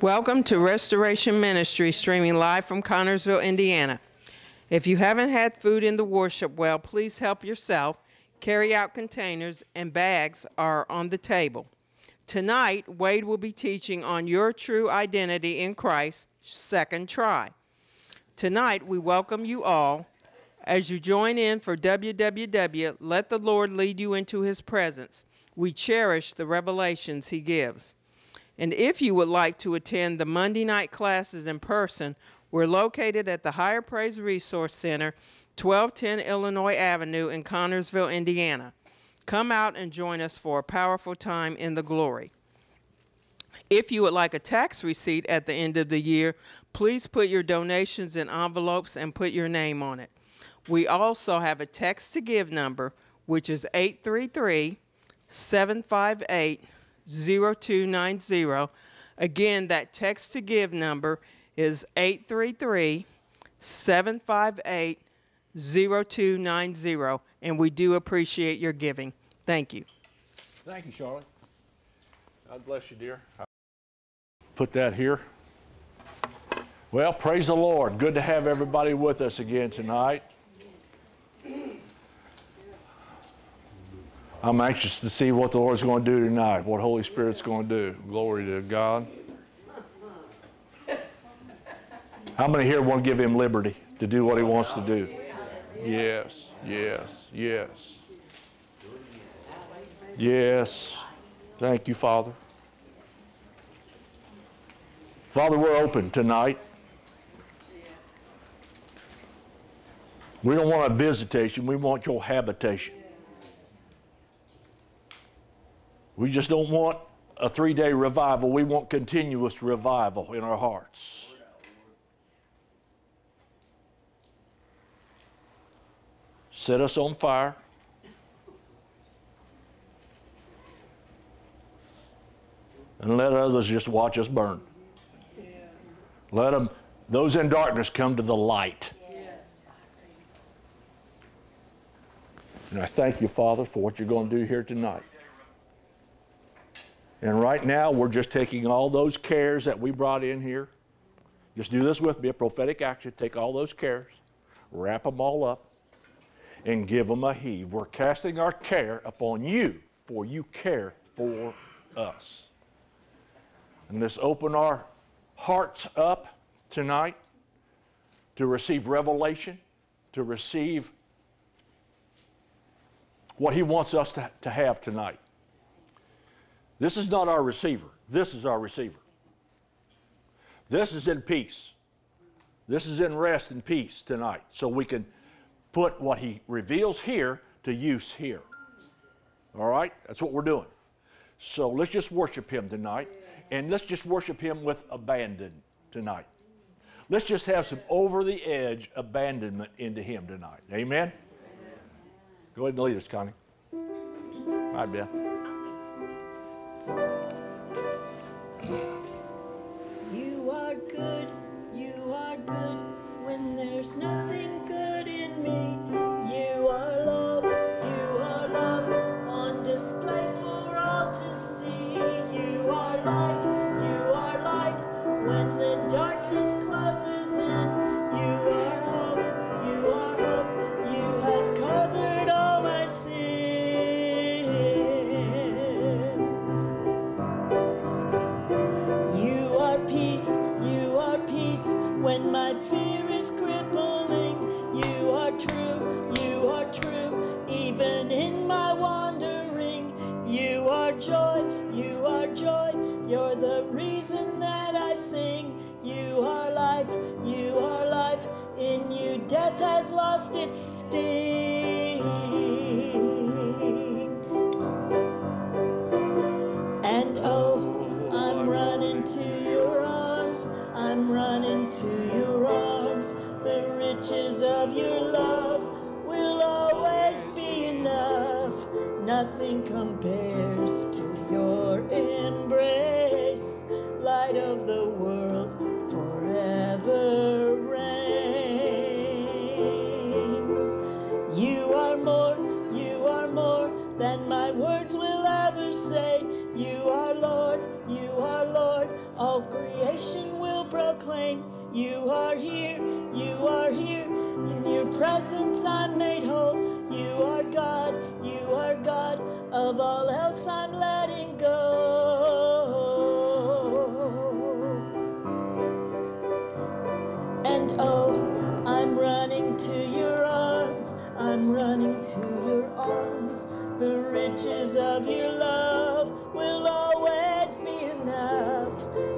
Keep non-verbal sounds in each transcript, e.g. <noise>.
Welcome to Restoration Ministry, streaming live from Connersville, Indiana. If you haven't had food in the worship well, please help yourself. Carry out containers and bags are on the table. Tonight, Wade will be teaching on your true identity in Christ, second try. Tonight, we welcome you all. As you join in for WWW, let the Lord lead you into his presence. We cherish the revelations he gives. And if you would like to attend the Monday night classes in person, we're located at the Higher Praise Resource Center, 1210 Illinois Avenue in Connersville, Indiana. Come out and join us for a powerful time in the glory. If you would like a tax receipt at the end of the year, please put your donations in envelopes and put your name on it. We also have a text to give number, which is 833 758 0290. Again, that text to give number is 833 758 0290, and we do appreciate your giving. Thank you. Thank you, Charlie. God bless you, dear. Put that here. Well, praise the Lord. Good to have everybody with us again tonight. I'm anxious to see what the Lord's going to do tonight, what Holy Spirit's going to do. Glory to God. How many here want to give him liberty to do what he wants to do? Yes, yes, yes. Yes. Thank you, Father. Father, we're open tonight. We don't want a visitation, we want your habitation. We just don't want a three day revival. We want continuous revival in our hearts. Set us on fire. And let others just watch us burn. Let them, those in darkness, come to the light. And I thank you, Father, for what you're going to do here tonight. And right now, we're just taking all those cares that we brought in here. Just do this with me a prophetic action. Take all those cares, wrap them all up, and give them a heave. We're casting our care upon you, for you care for us. And let's open our hearts up tonight to receive revelation, to receive what He wants us to, to have tonight. This is not our receiver. This is our receiver. This is in peace. This is in rest and peace tonight. So we can put what he reveals here to use here. All right? That's what we're doing. So let's just worship him tonight. And let's just worship him with abandon tonight. Let's just have some over the edge abandonment into him tonight. Amen? Go ahead and lead us, Connie. Right, Beth. You are good, you are good when there's nothing good in me. You are love, you are love on display for all to see. You are light, you are light when the darkness closes you're the reason that I sing. You are life, you are life, in you death has lost its sting. And oh, I'm running to your arms, I'm running to your arms. The riches of your love will always be enough. Nothing compares to your embrace, light of the world, forever reign. You are more, you are more than my words will ever say. You are Lord, you are Lord, all creation will proclaim. You are here, you are here, in your presence I'm made whole. You are God, you are God, of all else I'm letting go. And oh, I'm running to your arms, I'm running to your arms. The riches of your love will always be enough.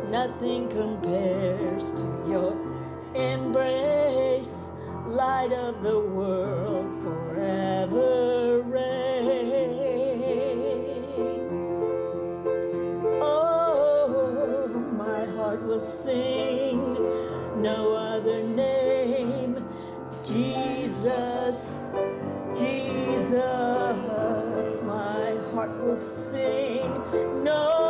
Nothing compares to your embrace light of the world forever reign. Oh, my heart will sing no other name, Jesus, Jesus. My heart will sing no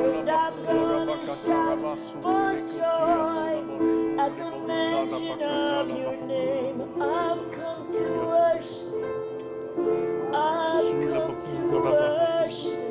And I'm gonna shout for joy at the mention of your name. I've come to worship. I've come to worship.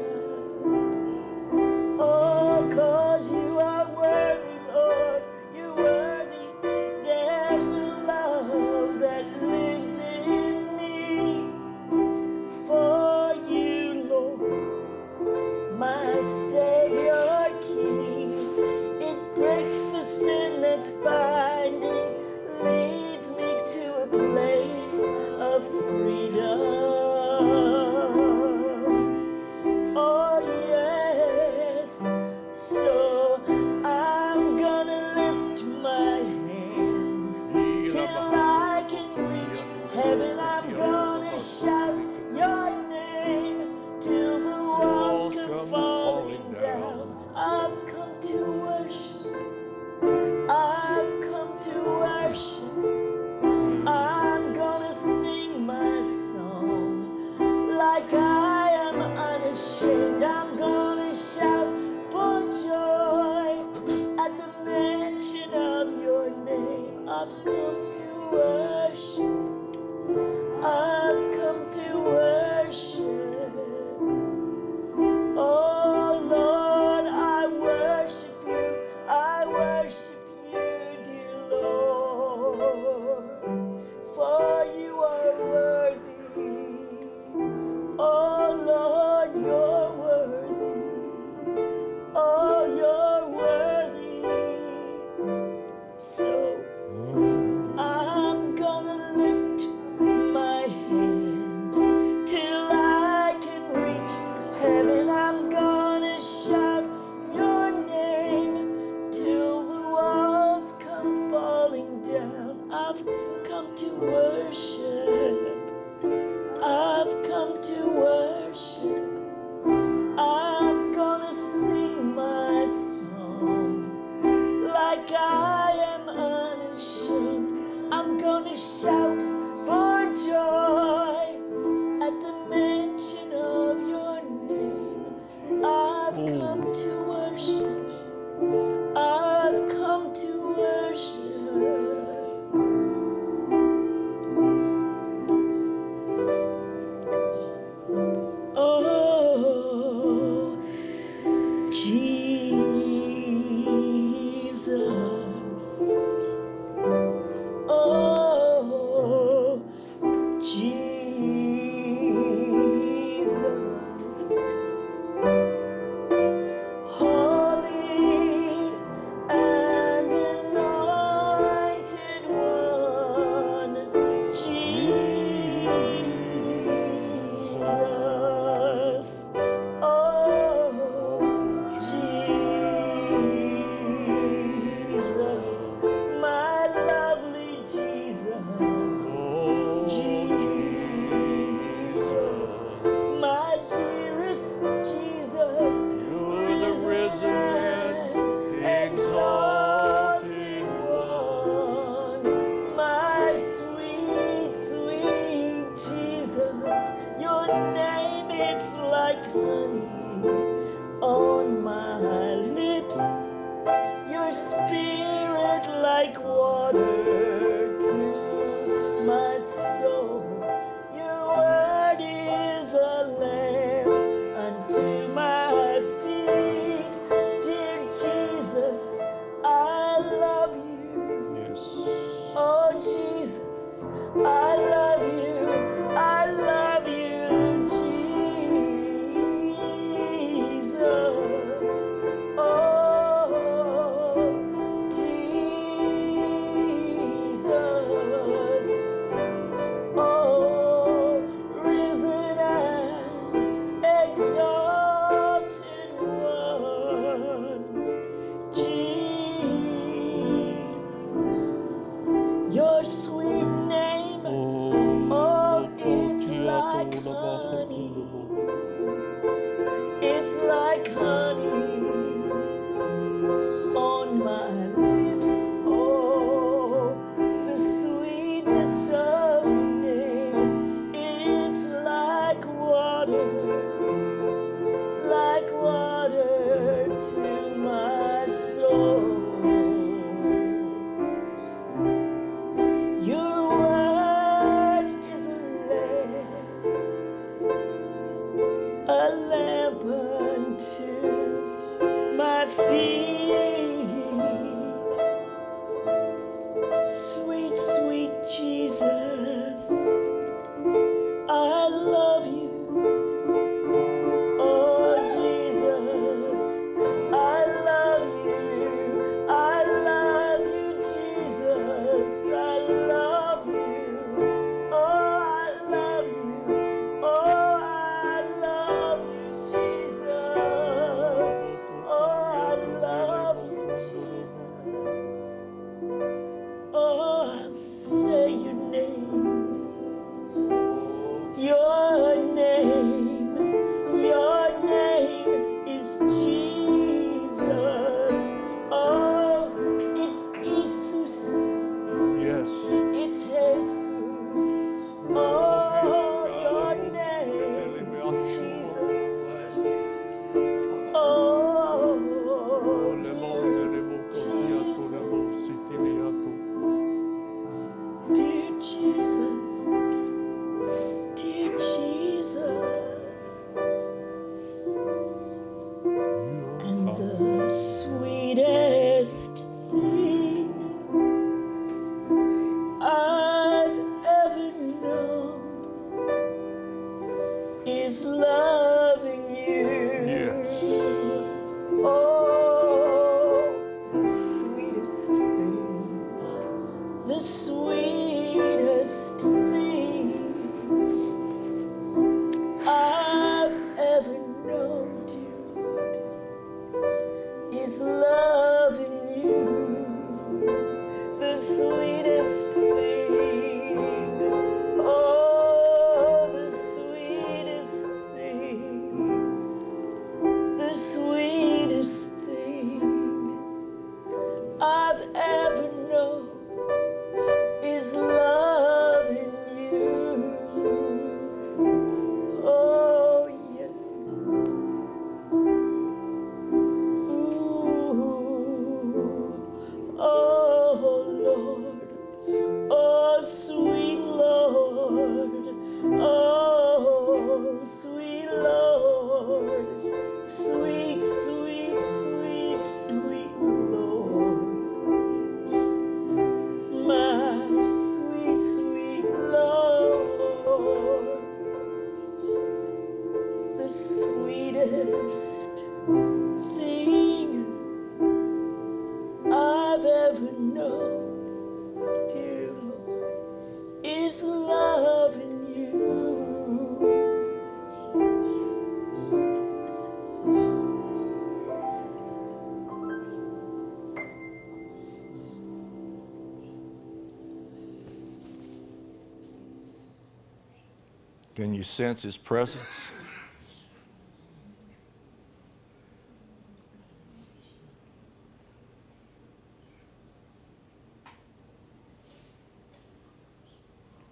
Can you sense his presence?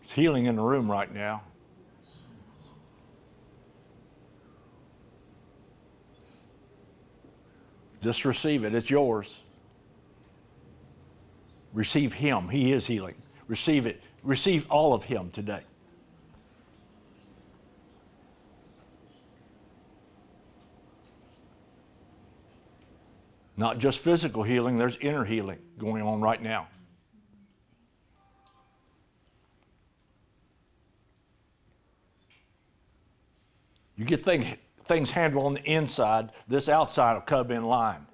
It's healing in the room right now. Just receive it. It's yours. Receive Him. He is healing. Receive it. Receive all of Him today. Not just physical healing, there's inner healing going on right now. You get things, things handled on the inside, this outside will come in line.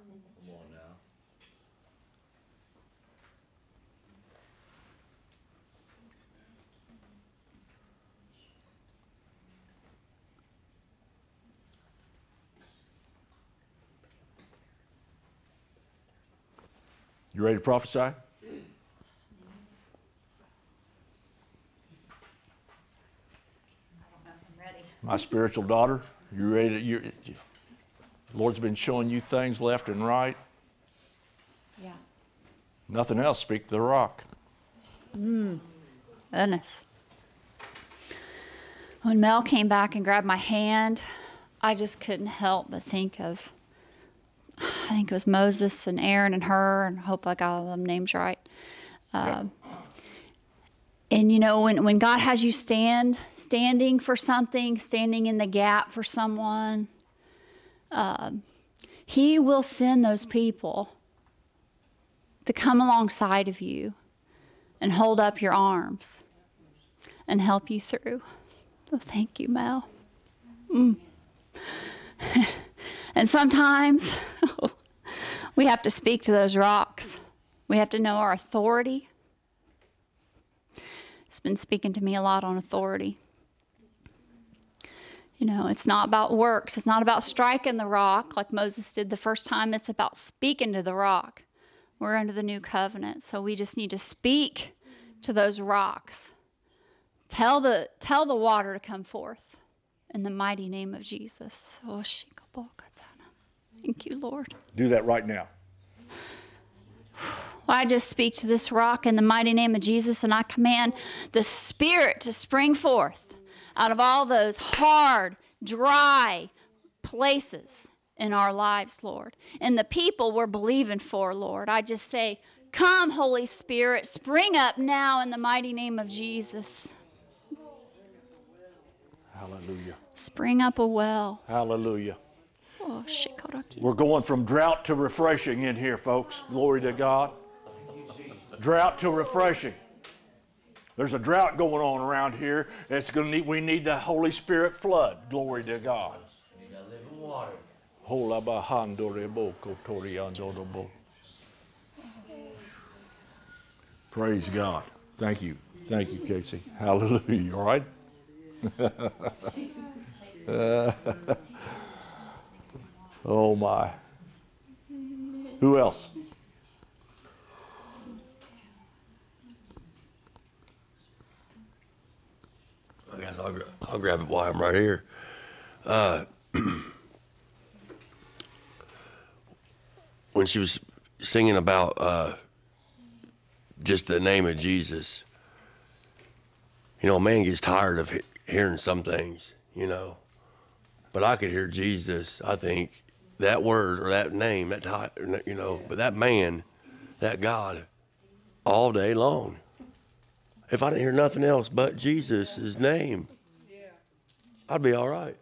You ready to prophesy? My spiritual daughter, you ready to? You, you, Lord's been showing you things left and right. Yeah. Nothing else. Speak to the rock. Mm. Goodness. When Mel came back and grabbed my hand, I just couldn't help but think of I think it was Moses and Aaron and Hur, and I hope I got all them names right. Um, and you know, when, when God has you stand, standing for something, standing in the gap for someone, um, He will send those people to come alongside of you and hold up your arms and help you through. So thank you, Mel. Mm. <laughs> and sometimes <laughs> we have to speak to those rocks. We have to know our authority. It's been speaking to me a lot on authority. You know, it's not about works. It's not about striking the rock like Moses did the first time. It's about speaking to the rock. We're under the new covenant, so we just need to speak to those rocks. Tell the tell the water to come forth in the mighty name of Jesus. Oh. Thank you, Lord. Do that right now. I just speak to this rock in the mighty name of Jesus, and I command the Spirit to spring forth out of all those hard, dry places in our lives, Lord. And the people we're believing for, Lord. I just say, Come, Holy Spirit, spring up now in the mighty name of Jesus. Hallelujah. Spring up a well. Hallelujah. Oh. We're going from drought to refreshing in here, folks. Glory to God. Drought to refreshing. There's a drought going on around here. It's going to need, we need the Holy Spirit flood. Glory to God. Praise God. Thank you. Thank you, Casey. Hallelujah. All right? <laughs> oh, my. Who else? I guess I'll, I'll grab it while I'm right here. Uh, <clears throat> when she was singing about uh, just the name of Jesus, you know, a man gets tired of he- hearing some things, you know. But I could hear Jesus, I think, that word or that name, that you know, but that man, that God, all day long if I didn't hear nothing else but Jesus' name, I'd be all right.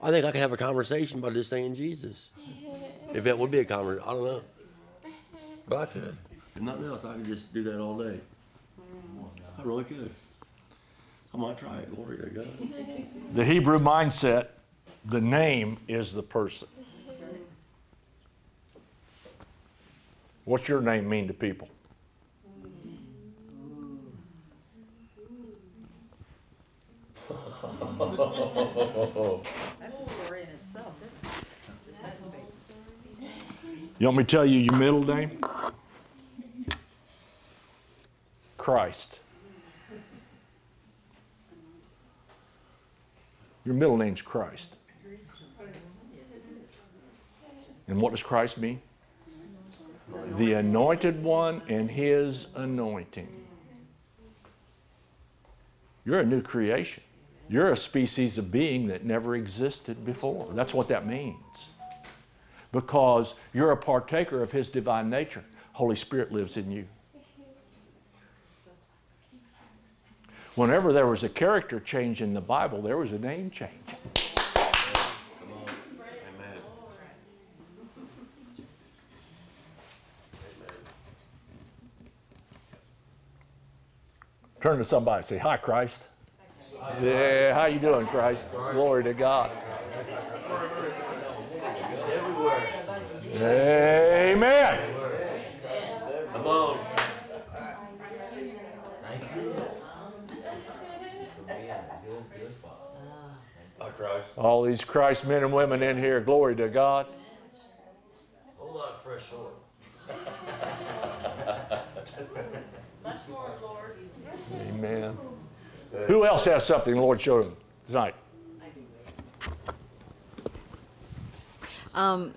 I think I could have a conversation by just saying Jesus. If that would be a conversation, I don't know. But I could. If nothing else, I could just do that all day. I really could. I might try it. Glory to God. The Hebrew mindset, the name is the person. What's your name mean to people? That's a story in itself, isn't it? Just that statement. You want me to tell you your middle name? Christ. Your middle name's Christ. And what does Christ mean? The anointed one and his anointing. You're a new creation. You're a species of being that never existed before. That's what that means because you're a partaker of his divine nature. Holy Spirit lives in you. Whenever there was a character change in the Bible, there was a name change. Turn to somebody and say, "Hi, Christ." Yeah, how you doing, Christ? Glory to God. Amen. Come on. Christ. All these Christ men and women in here, glory to God. whole lot of fresh oil. Amen. Who else has something the Lord showed him tonight? Um,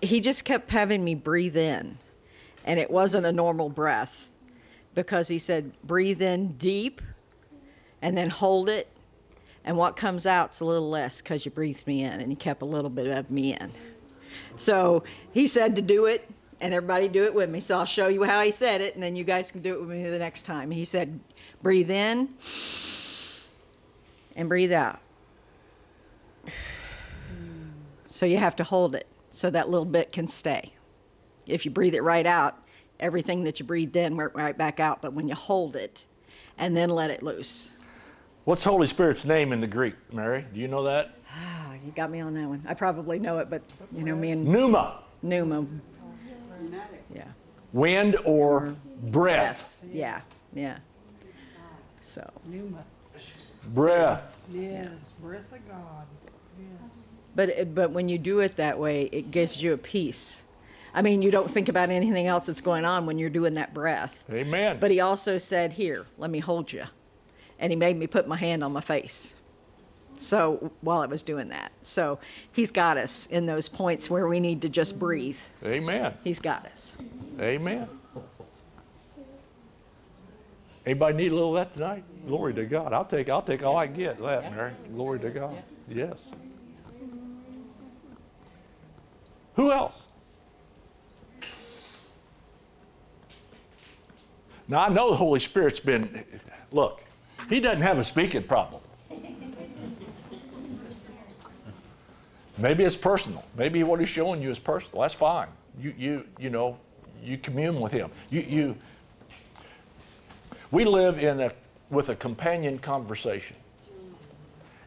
he just kept having me breathe in, and it wasn't a normal breath because he said, breathe in deep and then hold it. And what comes out's a little less because you breathed me in, and he kept a little bit of me in. So he said to do it, and everybody do it with me. So I'll show you how he said it, and then you guys can do it with me the next time. He said, breathe in and breathe out. So you have to hold it so that little bit can stay. If you breathe it right out, everything that you breathed in went right back out. But when you hold it and then let it loose, What's Holy Spirit's name in the Greek, Mary? Do you know that? oh, <sighs> you got me on that one. I probably know it, but you know me and Pneuma, Numa. Yeah, wind or breath. yeah, yeah. So Breath. Yes, breath of God. But it, but when you do it that way, it gives you a peace. I mean, you don't think about anything else that's going on when you're doing that breath. Amen. But he also said, "Here, let me hold you," and he made me put my hand on my face. So while I was doing that, so he's got us in those points where we need to just breathe. Amen. He's got us. Amen. Anybody need a little of that tonight? Glory to God. I'll take I'll take all I get. That, Mary. Glory to God. Yes. Who else? Now I know the Holy Spirit's been look, he doesn't have a speaking problem. Maybe it's personal. Maybe what he's showing you is personal. That's fine. You you you know, you commune with him. You you we live in a with a companion conversation.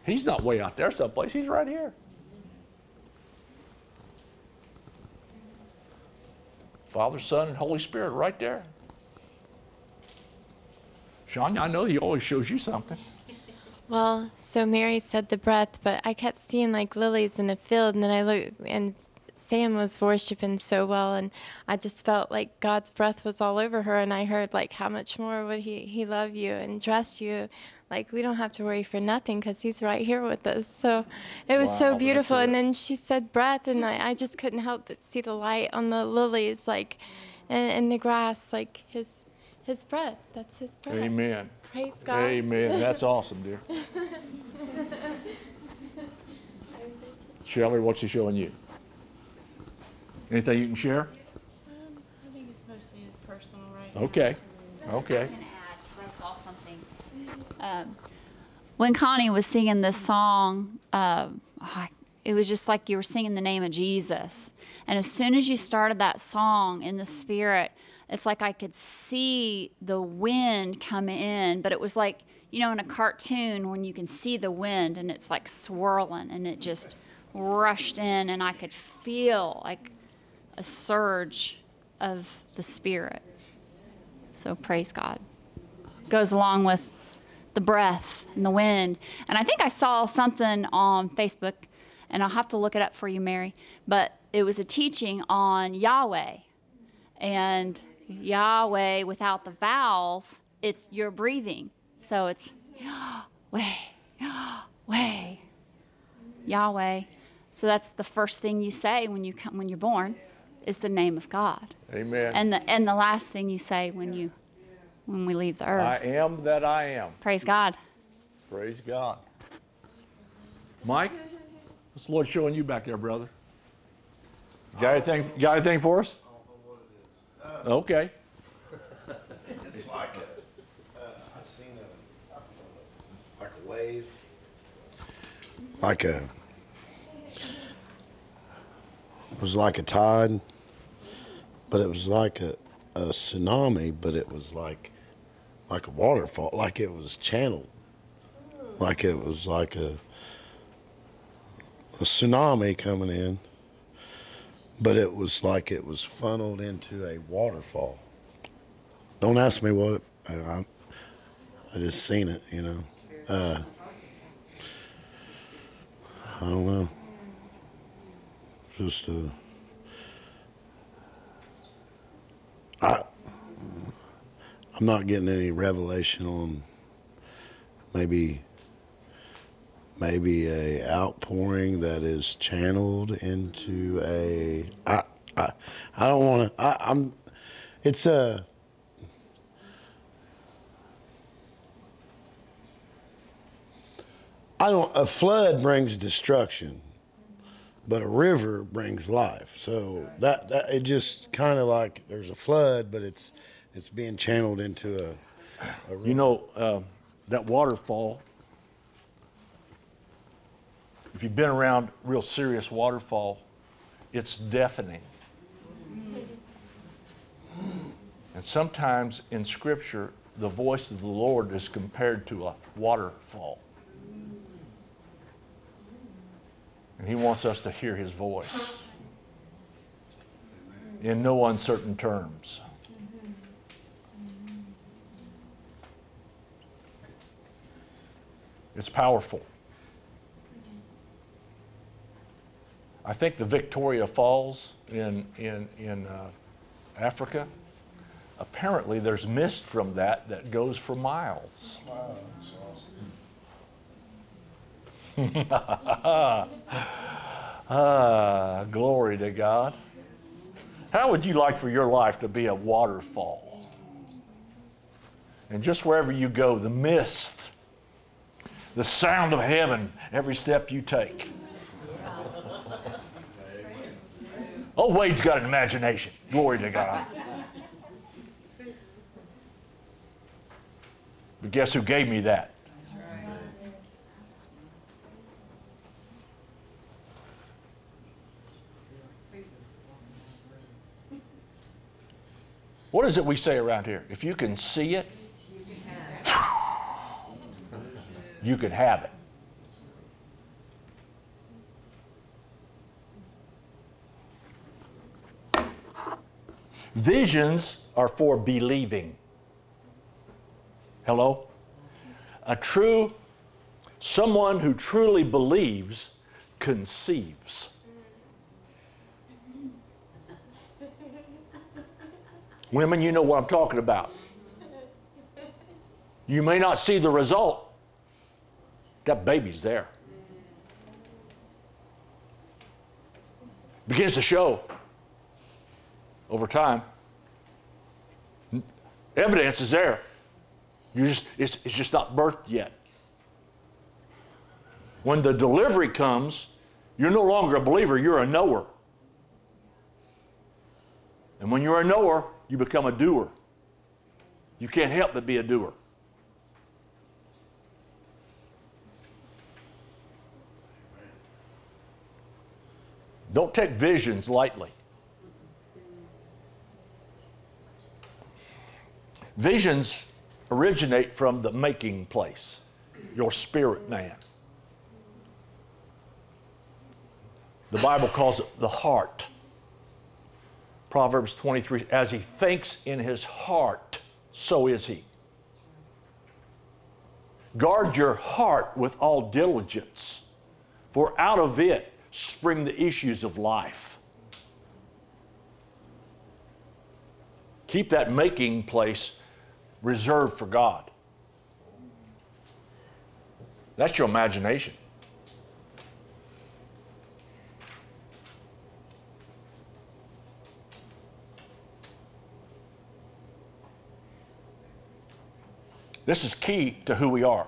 He's not way out there someplace. He's right here. Father, Son, and Holy Spirit right there. Sean, I know he always shows you something. Well, so Mary said the breath, but I kept seeing like lilies in the field, and then I looked, and Sam was worshiping so well, and I just felt like God's breath was all over her, and I heard like how much more would He He love you and dress you, like we don't have to worry for nothing because He's right here with us. So it was Wow, so beautiful, and then she said breath, and I, I just couldn't help but see the light on the lilies, like, and, and the grass, like His His breath. That's His breath. Amen. Praise God. Amen. That's <laughs> awesome, dear. Shelley, what's he showing you? Anything you can share? I think it's mostly personal, right? Okay. Okay. I can add because I saw something. Um, when Connie was singing this song, um, I- it was just like you were singing the name of Jesus. And as soon as you started that song in the spirit, it's like I could see the wind come in, but it was like, you know, in a cartoon when you can see the wind and it's like swirling and it just rushed in, and I could feel like a surge of the spirit. So praise God. Goes along with the breath and the wind. And I think I saw something on Facebook, and I'll have to look it up for you, Mary, but it was a teaching on Yahweh. And Yahweh without the vowels, it's your breathing. So it's <gasps> Yahweh, Yahweh, <gasps> Yahweh. So that's the first thing you say when you come, when you're born is the name of God. Amen. And the and the last thing you say when you when we leave the earth. I am that I am. Praise God. Praise God. Mike, what's the Lord showing you back there, brother? Got anything, got anything for us? Okay. <laughs> It's like a, uh, I seen a, like a wave. Like a, it was like a tide, but it was like a, a tsunami, but it was like, like a waterfall, like it was channeled. Like it was like a, a tsunami coming in, but it was like it was funneled into a waterfall. Don't ask me what it, I, I, I just seen it, you know. Uh, I don't know. Just uh, I, I'm not getting any revelation on maybe maybe a outpouring that is channeled into a. I I, I don't want to. I'm. It's a. I don't. A flood brings destruction, but a river brings life. So that that it just kind of like there's a flood, but it's it's being channeled into a. a You know, um, that waterfall, if you've been around real serious waterfall, it's deafening. And sometimes in Scripture, the voice of the Lord is compared to a waterfall. And He wants us to hear His voice in no uncertain terms. It's powerful. I think the Victoria Falls in, in, in uh, Africa, apparently there's mist from that that goes for miles. <laughs> ah, glory to God. How would you like for your life to be a waterfall? And just wherever you go, the mist, the sound of heaven every step you take. Oh, Wade's got an imagination. Glory to God. But guess who gave me that? What is it we say around here? If you can see it, you can have it. Visions are for believing. Hello? A true, someone who truly believes conceives. Women, you know what I'm talking about. You may not see the result. That baby's there. Begins to show over time. Evidence is there. You just it's, it's just not birthed yet. When the delivery comes, you're no longer a believer, you're a knower. And when you're a knower, you become a doer. You can't help but be a doer. Don't take visions lightly. Visions originate from the making place, your spirit man. The Bible calls it the heart. Proverbs 23 as he thinks in his heart, so is he. Guard your heart with all diligence, for out of it spring the issues of life. Keep that making place reserved for God. That's your imagination. This is key to who we are.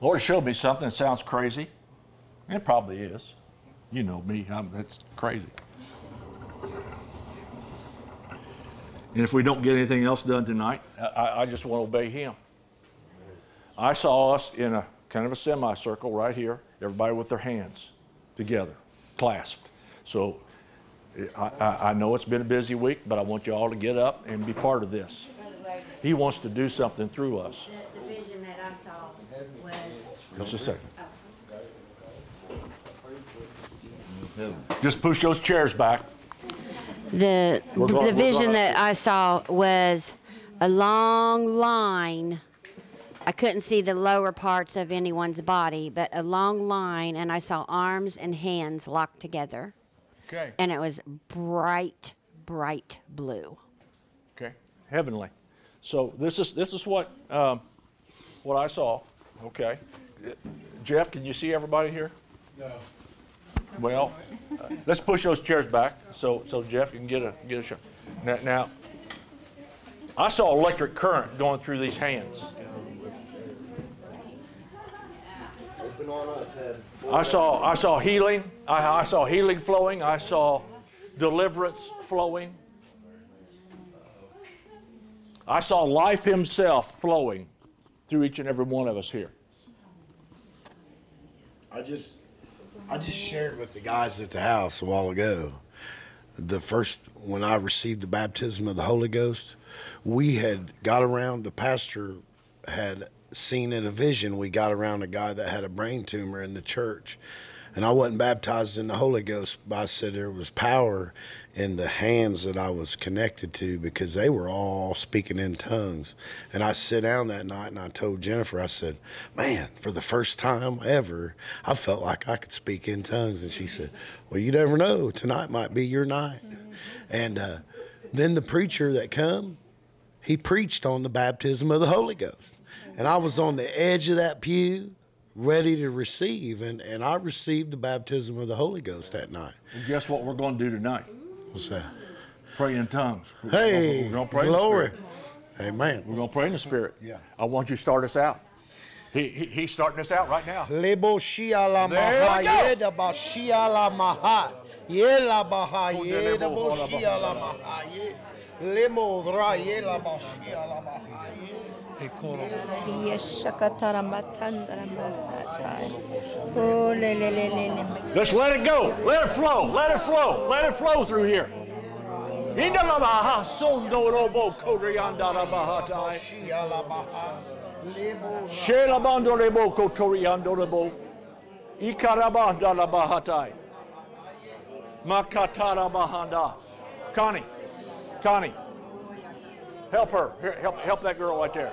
Lord showed me something that sounds crazy. It probably is. You know me, I'm, that's crazy. And if we don't get anything else done tonight, I, I just want to obey Him. I saw us in a kind of a semicircle right here, everybody with their hands together, clasped. So I, I, I know it's been a busy week, but I want you all to get up and be part of this. He wants to do something through us. The, the vision that I saw was. Just a second. Oh. Just push those chairs back. The, We're the vision that I saw was a long line. I couldn't see the lower parts of anyone's body, but a long line, and I saw arms and hands locked together. Okay. And it was bright, bright blue. Okay. Heavenly. So this is this is what um, what I saw. Okay, Jeff, can you see everybody here? No. Well, uh, let's push those chairs back so so Jeff can get a get a shot. Now, now I saw electric current going through these hands. I saw I saw healing. I, I saw healing flowing. I saw deliverance flowing. I saw life himself flowing through each and every one of us here. I just, I just shared with the guys at the house a while ago. The first when I received the baptism of the Holy Ghost, we had got around. The pastor had seen in a vision. We got around a guy that had a brain tumor in the church, and I wasn't baptized in the Holy Ghost, but I said there was power in the hands that I was connected to because they were all speaking in tongues. And I sat down that night and I told Jennifer, I said, Man, for the first time ever, I felt like I could speak in tongues. And she said, Well, you never know. Tonight might be your night. And uh, then the preacher that come, he preached on the baptism of the Holy Ghost. And I was on the edge of that pew ready to receive, and, and I received the baptism of the Holy Ghost that night. And guess what we're going to do tonight? What's that? Pray in tongues. Hey, we're going to pray glory. In the Spirit. Amen. We're going to pray in the Spirit. Yeah. I want you to start us out. He, he, he's starting us out right now. Lebo shia la There maha we go. yeda ba shia la maha yeda bo shia la maha ye lemo dra yela ba shia la ye ekoro le, le, le, le, le. Just let it go. Let it flow. Let it flow. Let it flow through here. Indalabaha sondorobo koriandarabahatai. shia la maha lebo Shelabandorebo kotoriandorebo. Ikarabandalabahatai. Makatarabahanda. Connie. Connie. Help her. Here, help, help that girl right there.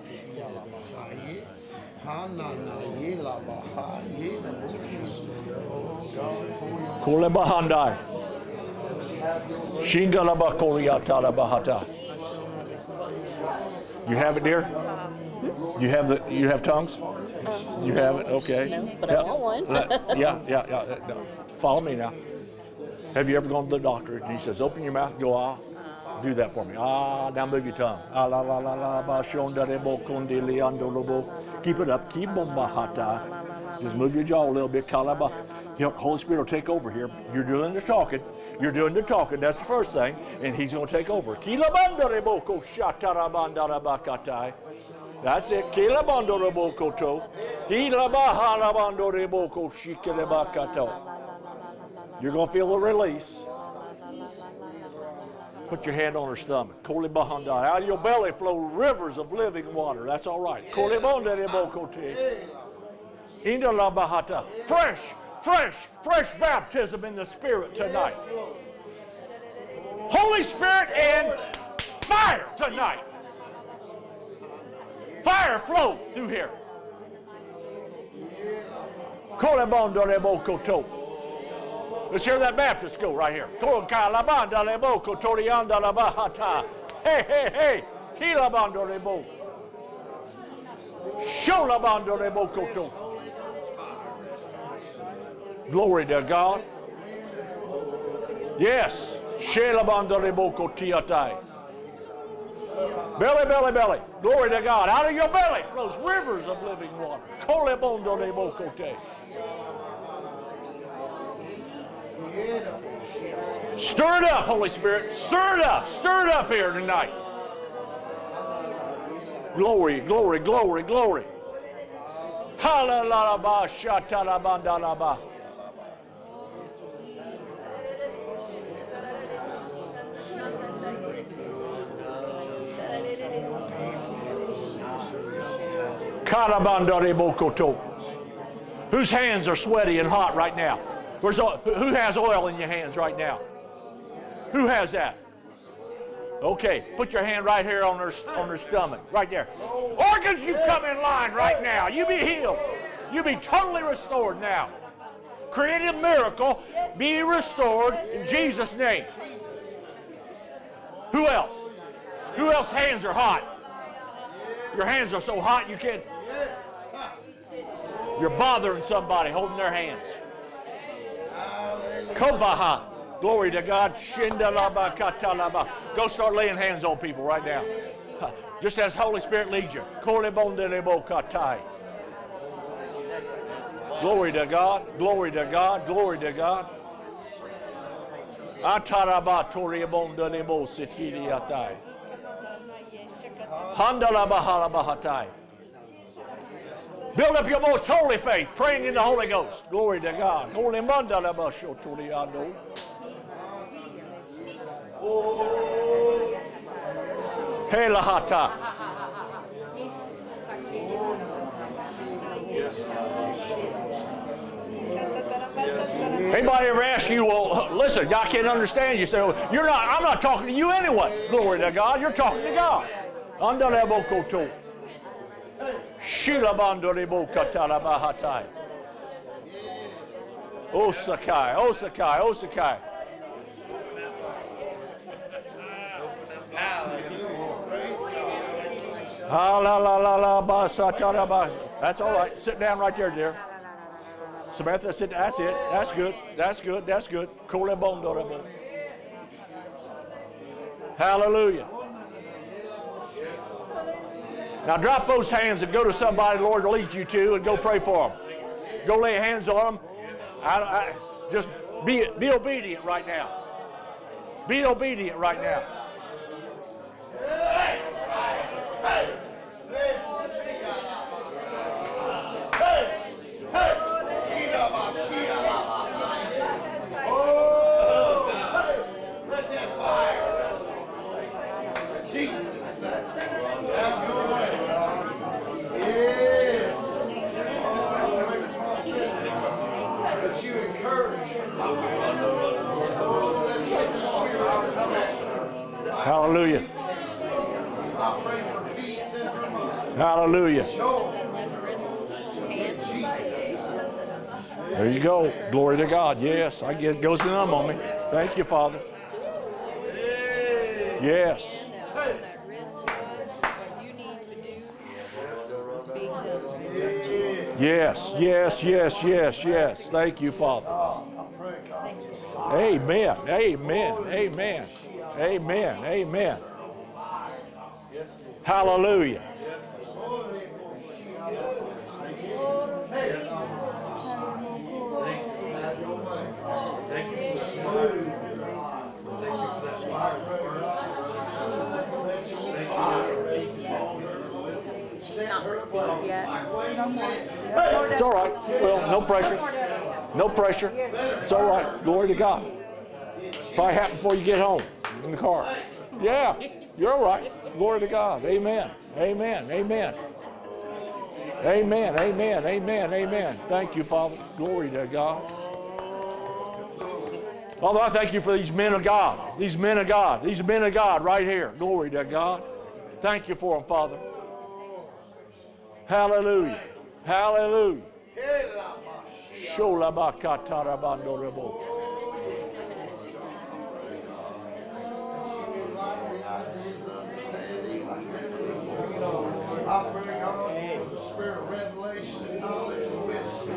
la baka talabando rebo. Kule bahandai. Shingala bakoriata la bahata. You have it, dear? You have the you have tongues? You have it, okay. No, but I Yeah. want one. Yeah, yeah, yeah. Follow me now. Have you ever gone to the doctor and he says, "Open your mouth, go ah." Do that for me. Ah, now move your tongue. Ah, la la la la ba shonda de bo kundi liando lobo. Keep it up. Keep bombahata. Just move your jaw a little bit. Kalaba. Holy Spirit will take over here. You're doing the talking. You're doing the talking. That's the first thing. And He's going to take over. Kilabanda reboko shatarabanda rabakatai. That's it. Kilabando reboko to. Kilabahalabando reboko shikelebakato. You're going to feel a release. Put your hand on her stomach. Koli bahanda. Out of your belly flow rivers of living water. That's all right. Koli bonda reboko te. Inda la bahata. Fresh, fresh, fresh baptism in the Spirit tonight. Holy Spirit and fire tonight. Fire flow through here. Leboko to. Let's hear that Baptist go right here. Hey, hey, hey. Glory to God. Yes. Belly, belly, belly. Glory to God. Out of your belly flows rivers of living water. Kolebondo leboko te. Stir it up, Holy Spirit. Stir it up. Stir it up here tonight. Glory, glory, glory, glory. Hallelujah. Whose hands are sweaty and hot right now? Where's, o- who has oil in your hands right now? Who has that? Okay, put your hand right here on their, on their stomach, right there. Organs, you come in line right now. You be healed. You be totally restored now. Create a miracle, be restored in Jesus' name. Who else? Who else hands are hot? Your hands are so hot you can't. You're bothering somebody holding their hands. Kobaha. Glory to God. Go start laying hands on people right now. <laughs> Just as Holy Spirit leads you. Glory to God. Glory to God. Glory to God. Sikiriatai. Handalabahalabahai. Build up your most holy faith, praying in the Holy Ghost. Glory to God. Holy mandalabashotoriando. Oh. Helahata. Anybody ever ask you, well, listen, I can't understand you. Say, well, you're not, I'm not talking to you anyway. Glory to God. You're talking to God. Katalabahatai. Osakai, Osakai, Osakai. Ha la la la la ba sa ta da ba. That's all right. Sit down right there, dear. Samantha, sit. That's it. That's good. That's good. That's good. Hallelujah. Now drop those hands and go to somebody the Lord leads you to and go pray for them. Go lay hands on them. I, I, just be, be obedient right now. Be obedient right now. Hallelujah. Hallelujah. There you go. Glory to God. Yes, I get goes numb on me. Thank you, Father. Yes. Yes, yes, yes, yes, yes. Thank you, Father. Amen. Amen. Amen. Amen. Amen. Hallelujah. Yet. It's all right. Well, no pressure. No pressure. It's all right. Glory to God. Probably happen before you get home in the car. Yeah, you're all right. Glory to God. Amen. Amen. Amen. Amen. Amen. Amen. Amen. Thank you, Father. Glory to God. Father, I thank you for these men of God. These men of God. These men of God right here. Glory to God. Thank you for them, Father. Hallelujah. Hallelujah. I pray God for the spirit of revelation and knowledge and wisdom.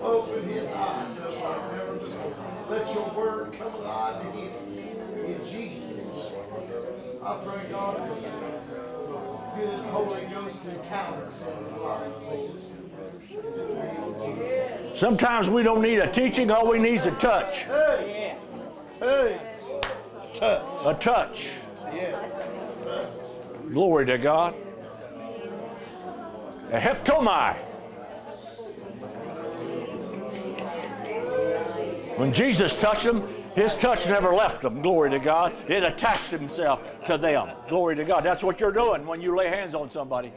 Open his eyes up like never before. Let your word come alive in him. In Jesus. I pray God for good Holy Ghost encounters in his life. Sometimes we don't need a teaching, all we need is a touch. Hey, hey, touch. A touch. Yeah. Glory to God. Haptomai. When Jesus touched them, his touch never left them. Glory to God. It attached himself to them. Glory to God. That's what you're doing when you lay hands on somebody.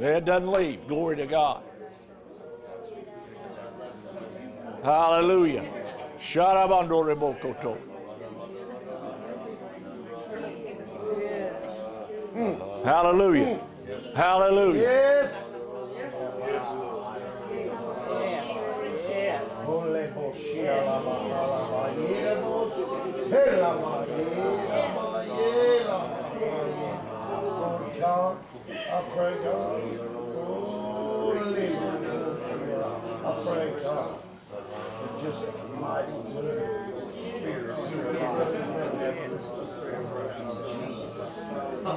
It doesn't leave. Glory to God. Hallelujah. Sharabandorebokoto. Hallelujah. Hallelujah. Yes. God, I pray God. Holy I pray God. for Just a mighty move of Spirit. I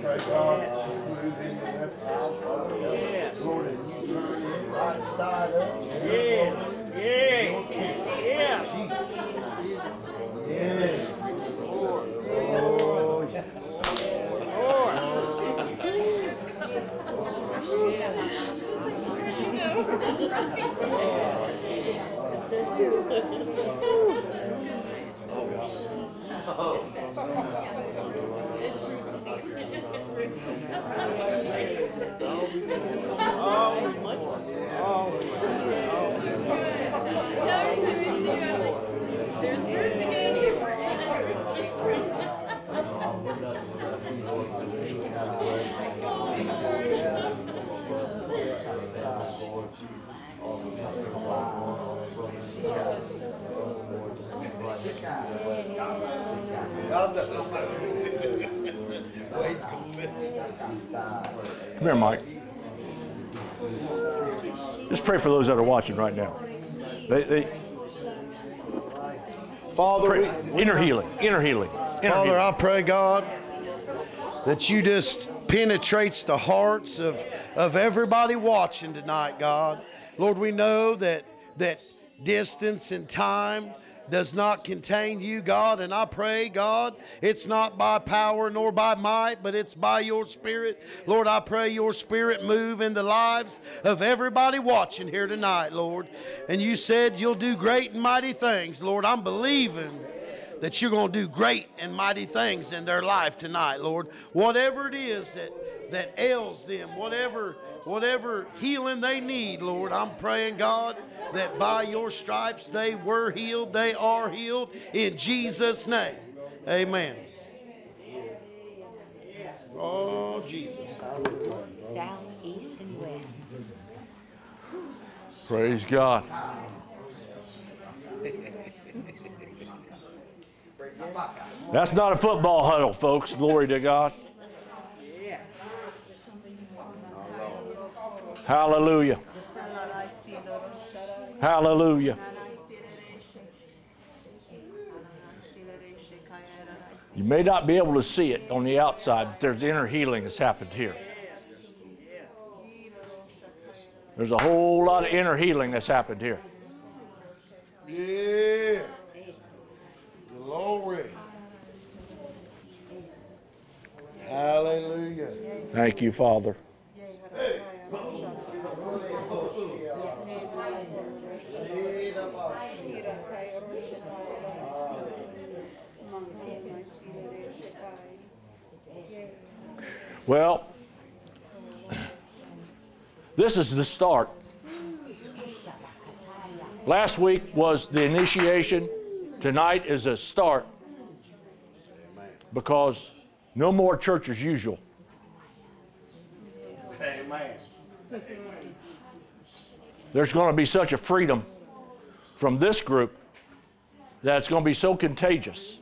pray God that you move into their house. Lord, and you turn it right side up. Yeah. Yeah. Yeah. Jesus. Yeah. Oh, yes. Come here, Mike. Just pray for those that are watching right now. They, they Father, pray, we- inner healing, inner healing, inner Father, healing. I pray, God, that you just penetrates the hearts of, of everybody watching tonight, God. Lord, we know that that distance and time does not contain you, God, and I pray, God, it's not by power nor by might, but it's by your spirit. Lord, I pray your spirit move in the lives of everybody watching here tonight, Lord. And you said you'll do great and mighty things, Lord. I'm believing that you're going to do great and mighty things in their life tonight, Lord. Whatever it is that, that ails them, whatever, whatever healing they need, Lord, I'm praying, God, that by your stripes they were healed, they are healed in Jesus' name. Amen. Oh, Jesus. South, east, and west. Praise God. That's not a football huddle, folks. Glory to God. Hallelujah. Hallelujah. You may not be able to see it on the outside, but there's inner healing that's happened here. There's a whole lot of inner healing that's happened here. Yeah. Glory. Hallelujah. Thank you, Father. Well, this is the start. Last week was the initiation. Tonight is a start because no more church as usual. Amen. There's going to be such a freedom from this group that it's going to be so contagious.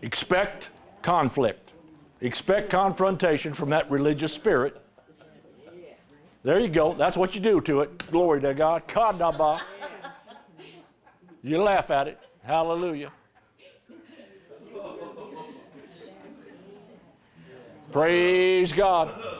Expect conflict. Expect confrontation from that religious spirit. There you go. That's what you do to it. Glory to God. Kadaba. You laugh at it. Hallelujah. Praise God.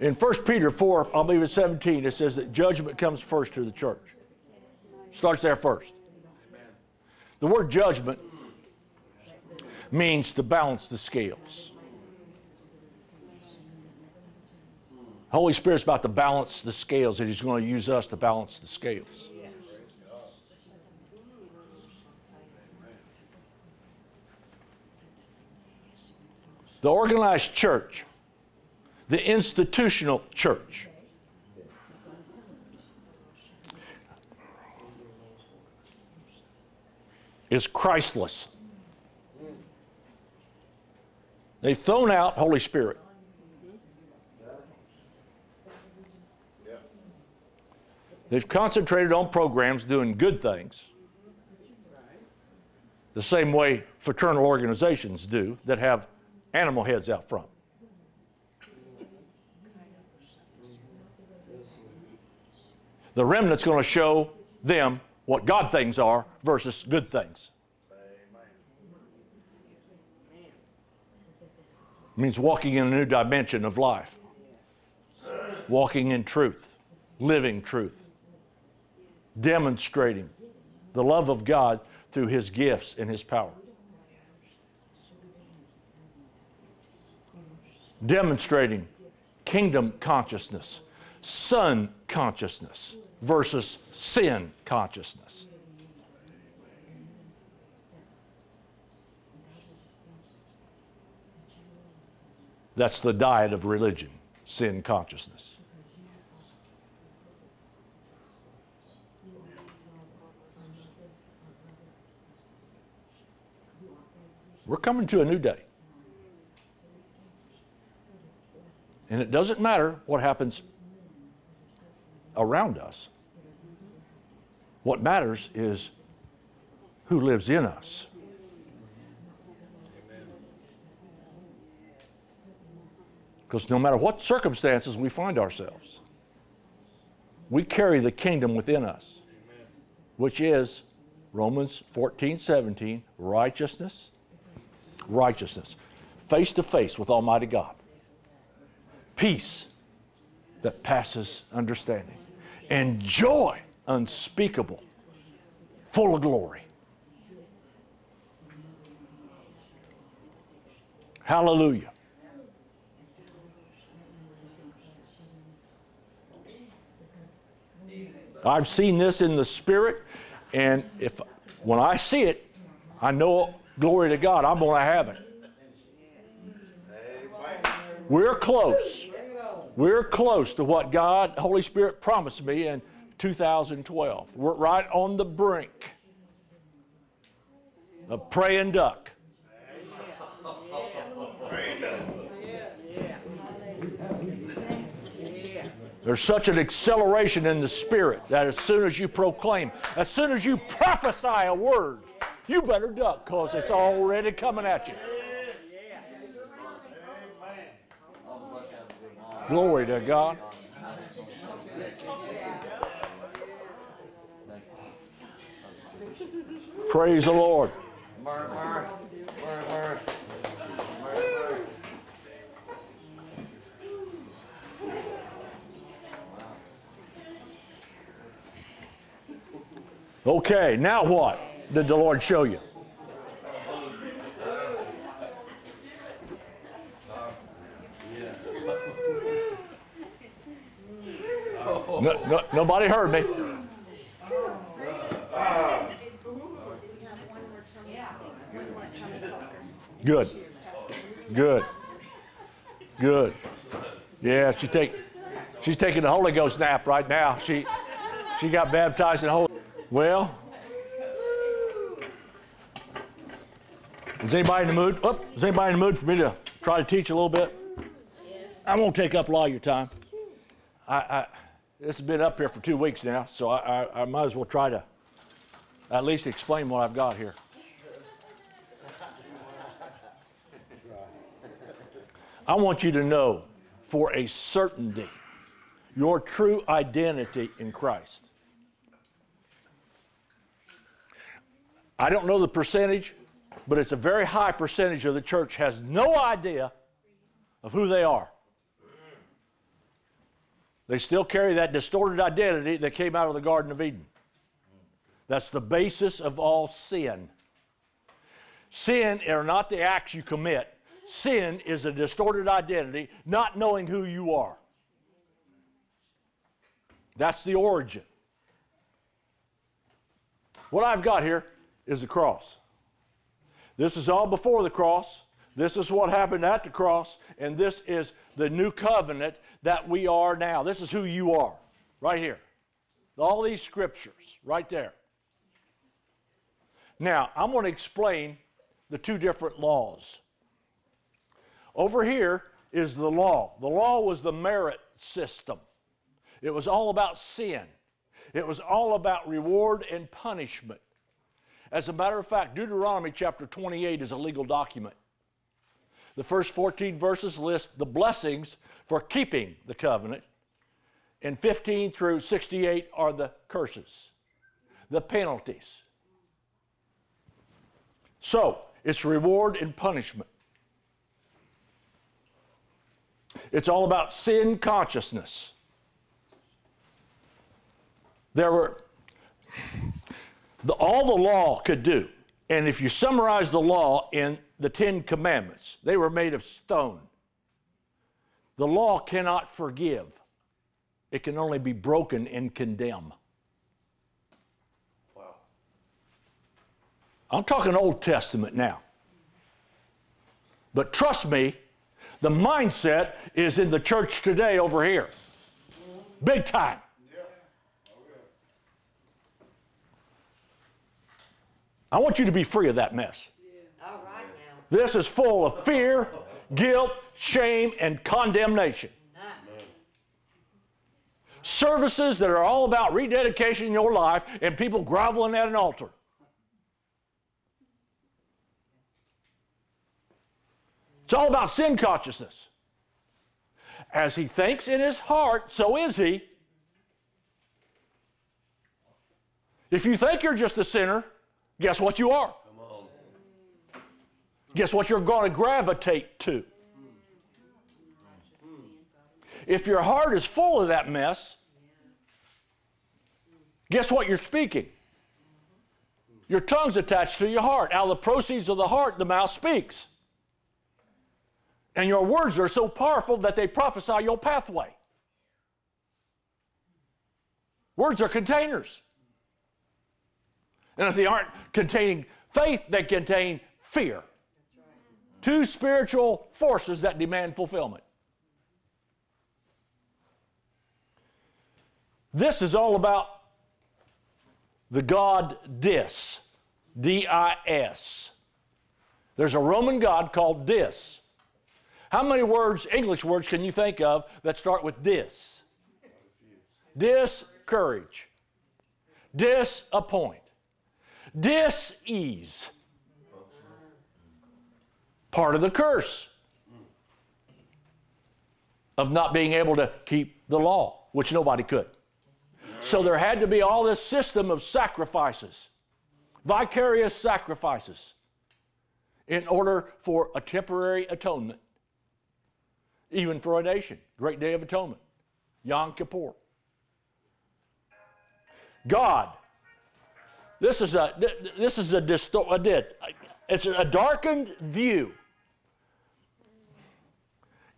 In 1 Peter 4, I believe it's 17, it says that judgment comes first to the church. Starts there first. The word judgment means to balance the scales. Holy Spirit's about to balance the scales, and He's going to use us to balance the scales. The organized church, the institutional church, is Christless. They've thrown out Holy Spirit. They've concentrated on programs doing good things, the same way fraternal organizations do that have animal heads out front. The remnant's going to show them what God things are versus good things. It means walking in a new dimension of life, walking in truth, living truth, demonstrating the love of God through His gifts and His power. Demonstrating kingdom consciousness, son consciousness versus sin consciousness. That's the diet of religion, sin consciousness. We're coming to a new day. And it doesn't matter what happens around us. What matters is who lives in us. Because no matter what circumstances we find ourselves, we carry the kingdom within us, which is Romans 14, 17, righteousness, righteousness, face to face with Almighty God, peace that passes understanding, and joy unspeakable, full of glory. Hallelujah. I've seen this in the spirit, and if when I see it, I know glory to God, I'm going to have it. We're close. We're close to what God, Holy Spirit promised me in 2012. We're right on the brink of praying duck. There's such an acceleration in the spirit that as soon as you proclaim, as soon as you prophesy a word, you better duck because it's already coming at you. Glory to God. Praise the Lord. Okay, now what did the Lord show you? No, no, nobody heard me. Good. Good. Good. Yeah, she take, she's taking the Holy Ghost nap right now. She, she got baptized in the Holy. Well, is anybody in the mood? Oh, is anybody in the mood for me to try to teach a little bit? I won't take up a lot of your time. I, I this has been up here for two weeks now, so I, I, I might as well try to at least explain what I've got here. <laughs> I want you to know for a certainty your true identity in Christ. I don't know the percentage, but it's a very high percentage of the church has no idea of who they are. They still carry that distorted identity that came out of the Garden of Eden. That's the basis of all sin. Sin are not the acts you commit, sin is a distorted identity, not knowing who you are. That's the origin. What I've got here is the cross. This is all before the cross. This is what happened at the cross, and this is the new covenant that we are now. This is who you are, right here. All these scriptures, right there. Now, I'm going to explain the two different laws. Over here is the law. The law was the merit system, it was all about sin, it was all about reward and punishment. As a matter of fact, Deuteronomy chapter 28 is a legal document. The first 14 verses list the blessings for keeping the covenant, and 15 through 68 are the curses, the penalties. So, it's reward and punishment. It's all about sin consciousness. There were the, all the law could do, and if you summarize the law in the Ten Commandments, they were made of stone. The law cannot forgive, it can only be broken and condemn. Wow. I'm talking Old Testament now. But trust me, the mindset is in the church today over here. Big time. I want you to be free of that mess. This is full of fear, guilt, shame, and condemnation. Services that are all about rededication in your life and people groveling at an altar. It's all about sin consciousness. As he thinks in his heart, so is he. If you think you're just a sinner, guess what you are? Guess what you're going to gravitate to? If your heart is full of that mess, guess what you're speaking? Your tongue's attached to your heart. Out of the proceeds of the heart, the mouth speaks. And your words are so powerful that they prophesy your pathway. Words are containers. And if they aren't containing faith, they contain fear. Two spiritual forces that demand fulfillment. This is all about the god Dis, D I S. There's a Roman god called Dis. How many words, English words, can you think of that start with dis? Discourage, disappoint, dis-ease. Part of the curse of not being able to keep the law, which nobody could. So there had to be all this system of sacrifices, vicarious sacrifices, in order for a temporary atonement even for a nation. Great Day of Atonement, Yom Kippur. God, this is a this is a, disto- a it's a darkened view.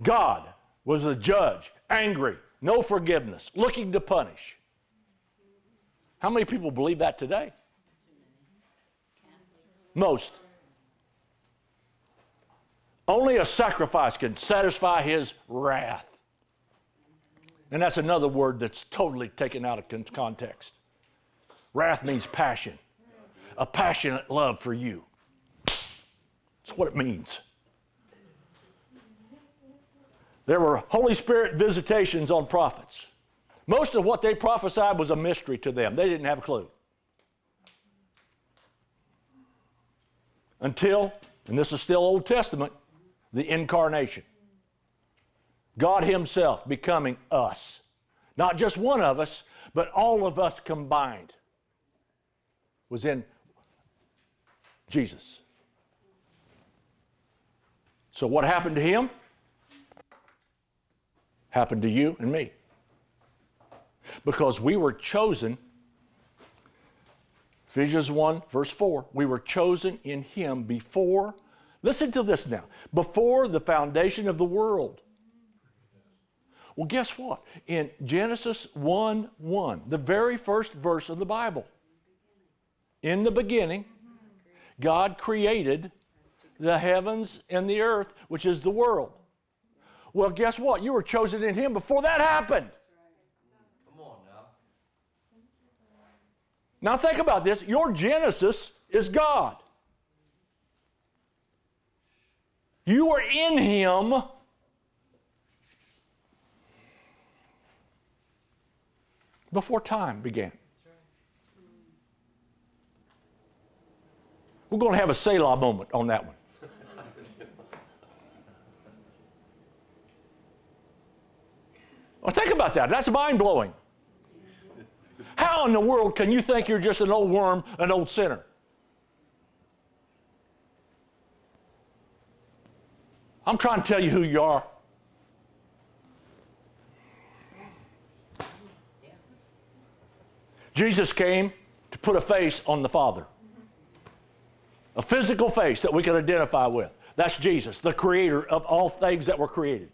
God was a judge, angry, no forgiveness, looking to punish. How many people believe that today? Most. Only a sacrifice can satisfy his wrath. And that's another word that's totally taken out of context. Wrath means passion, a passionate love for you. That's what it means. There were Holy Spirit visitations on prophets. Most of what they prophesied was a mystery to them, they didn't have a clue. Until, and this is still Old Testament, the incarnation. God Himself becoming us. Not just one of us, but all of us combined was in Jesus. So, what happened to Him? Happened to you and me. Because we were chosen, Ephesians 1, verse 4, we were chosen in Him before Listen to this now. Before the foundation of the world, Well, guess what? In Genesis 1 1, the very first verse of the Bible, in the beginning, God created the heavens and the earth, which is the world. Well, guess what? You were chosen in Him before that happened. Come on now. Now, think about this your Genesis is God. You were in Him before time began. We're going to have a Selah moment on that one. Well, think about that. That's mind blowing. How in the world can you think you're just an old worm, an old sinner? I'm trying to tell you who you are. Jesus came to put a face on the Father, a physical face that we can identify with. That's Jesus, the creator of all things that were created,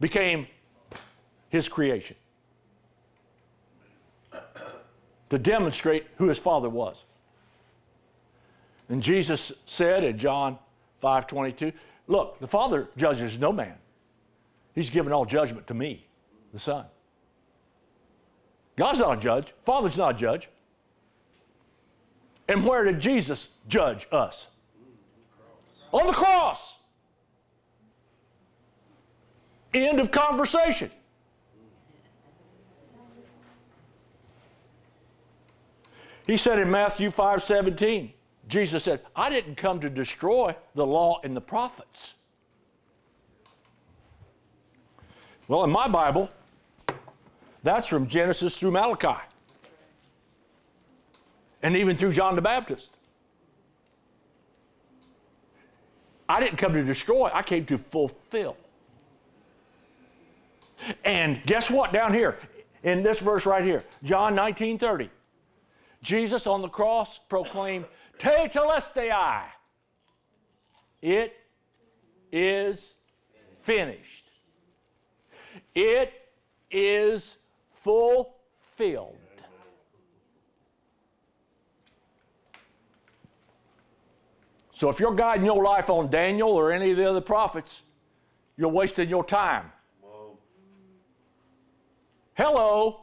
became his creation to demonstrate who his Father was. And Jesus said in John 5:22, "Look, the Father judges no man. He's given all judgment to me, the Son." God's not a judge. Father's not a judge. And where did Jesus judge us? On the cross. End of conversation. He said in Matthew 5 17, Jesus said, I didn't come to destroy the law and the prophets. Well, in my Bible, that's from Genesis through Malachi. And even through John the Baptist. I didn't come to destroy, I came to fulfill. And guess what down here in this verse right here, John 19 30. Jesus on the cross proclaimed, Tetelestai. It is finished. It is fulfilled. So if you're guiding your life on Daniel or any of the other prophets, you're wasting your time. Hello.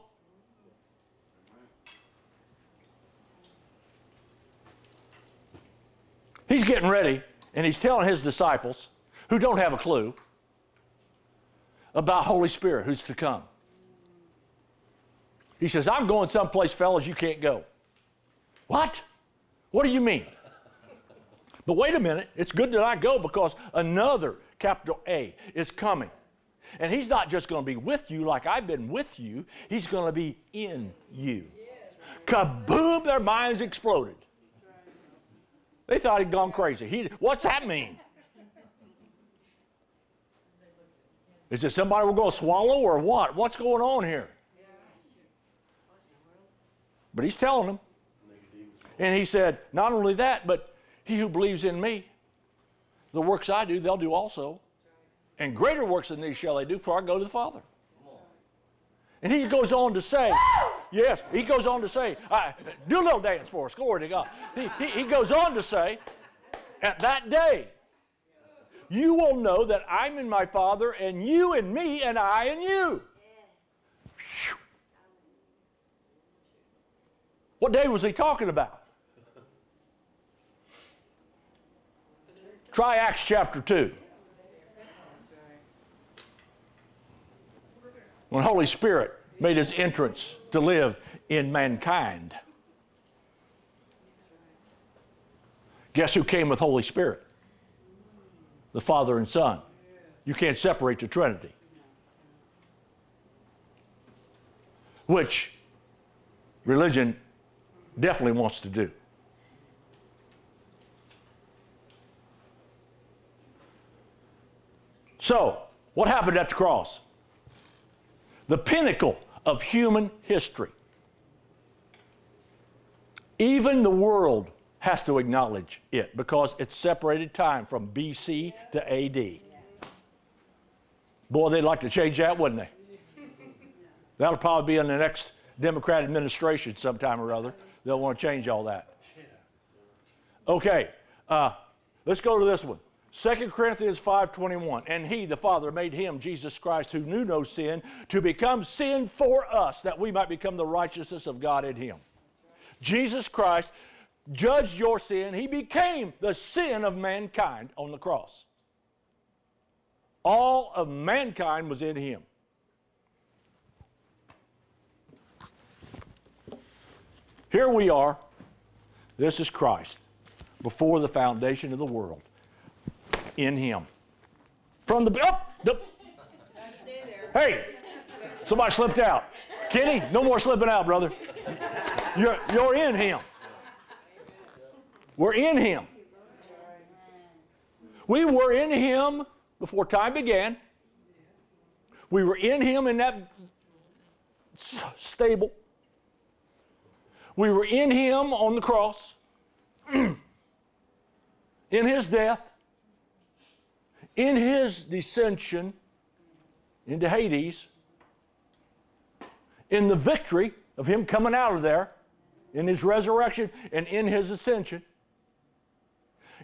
He's getting ready, and he's telling his disciples, who don't have a clue, about Holy Spirit who's to come. He says, I'm going someplace, fellas, you can't go. What? What do you mean? But wait a minute, it's good that I go because another, capital A, is coming. And he's not just going to be with you like I've been with you, he's going to be in you. Kaboom, their minds exploded. They thought he'd gone crazy. He, what's that mean? Is it somebody we're going to swallow or what? What's going on here? But he's telling them. And he said, not only that, but he who believes in me, the works I do, they'll do also. And greater works than these shall they do, for I go to the Father. And he goes on to say, yes, he goes on to say, uh, do a little dance for us, glory to God. He, he, he goes on to say, at that day, you will know that I'm in my Father, and you in me, and I in you. What day was he talking about? Try Acts chapter 2. When Holy Spirit made his entrance to live in mankind. Guess who came with Holy Spirit? The Father and Son. You can't separate the Trinity. Which religion definitely wants to do. So, what happened at the cross? The pinnacle of human history. Even the world has to acknowledge it because it's separated time from BC to AD. Boy, they'd like to change that, wouldn't they? That'll probably be in the next Democrat administration sometime or other. They'll want to change all that. Okay, uh, let's go to this one. 2 Corinthians 5.21, and he, the Father, made him, Jesus Christ, who knew no sin, to become sin for us, that we might become the righteousness of God in him. Jesus Christ judged your sin. He became the sin of mankind on the cross. All of mankind was in him. Here we are. This is Christ before the foundation of the world in him. From the up, the Hey, somebody slipped out. Kenny, no more slipping out, brother. You're, you're in him. We're in him. We were in him before time began. We were in him in that stable. We were in him on the cross, <clears throat> in his death, in his descension into Hades, in the victory of him coming out of there, in his resurrection, and in his ascension.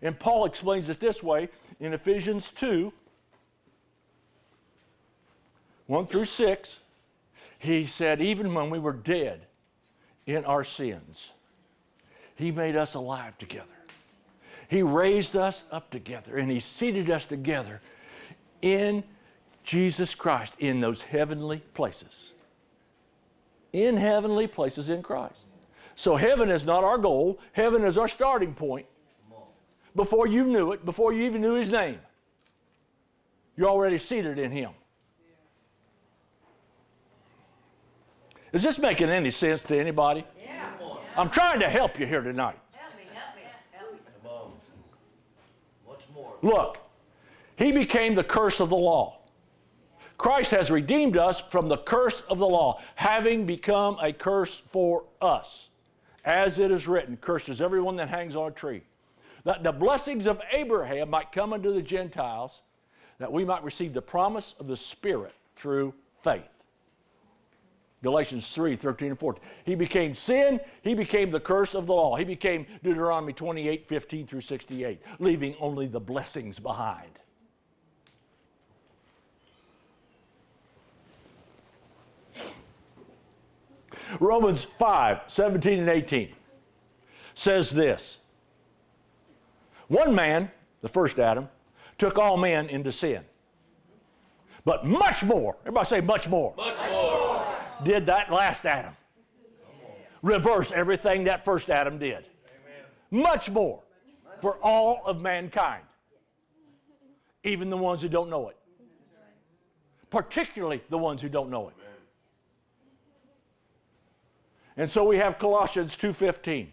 And Paul explains it this way in Ephesians 2 1 through 6. He said, Even when we were dead in our sins, He made us alive together. He raised us up together and He seated us together in Jesus Christ in those heavenly places. In heavenly places in Christ. So heaven is not our goal, heaven is our starting point. Before you knew it, before you even knew His name, you're already seated in Him. Is this making any sense to anybody? Yeah. I'm trying to help you here tonight. Help me, help me, help me. Come on. What's more? Look, he became the curse of the law. Christ has redeemed us from the curse of the law, having become a curse for us. As it is written, cursed is everyone that hangs on a tree. That the blessings of Abraham might come unto the Gentiles, that we might receive the promise of the Spirit through faith. Galatians 3 13 and 14. He became sin, he became the curse of the law. He became Deuteronomy 28 15 through 68, leaving only the blessings behind. Romans 5 17 and 18 says this One man, the first Adam, took all men into sin. But much more, everybody say much more. Much more. Did that last Adam. Reverse everything that first Adam did. Much more for all of mankind, even the ones who don't know it. Particularly the ones who don't know it. And so we have Colossians 2.15.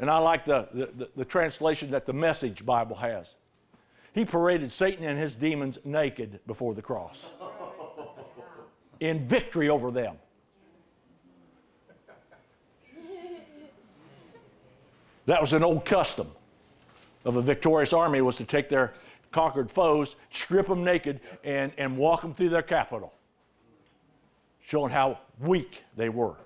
And I like the, the, the, translation that the Message Bible has. He paraded Satan and his demons naked before the cross in victory over them. That was an old custom of a victorious army was to take their conquered foes, strip them naked, and, and walk them through their capital, showing how weak they were.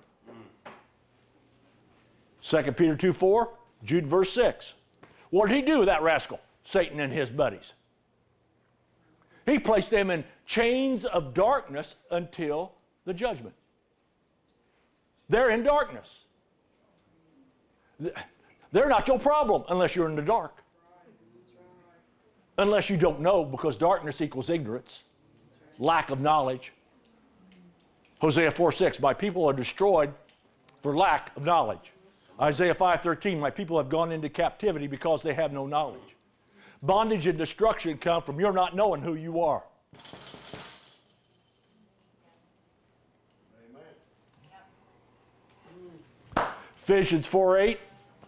2 Peter 2 4, Jude verse 6. What did he do with that rascal, Satan and his buddies? He placed them in chains of darkness until the judgment. They're in darkness. They're not your problem unless you're in the dark. Unless you don't know, because darkness equals ignorance, lack of knowledge. Hosea 4 6, my people are destroyed for lack of knowledge. Isaiah 5:13, my people have gone into captivity because they have no knowledge. Bondage and destruction come from your not knowing who you are. Ephesians 4 8.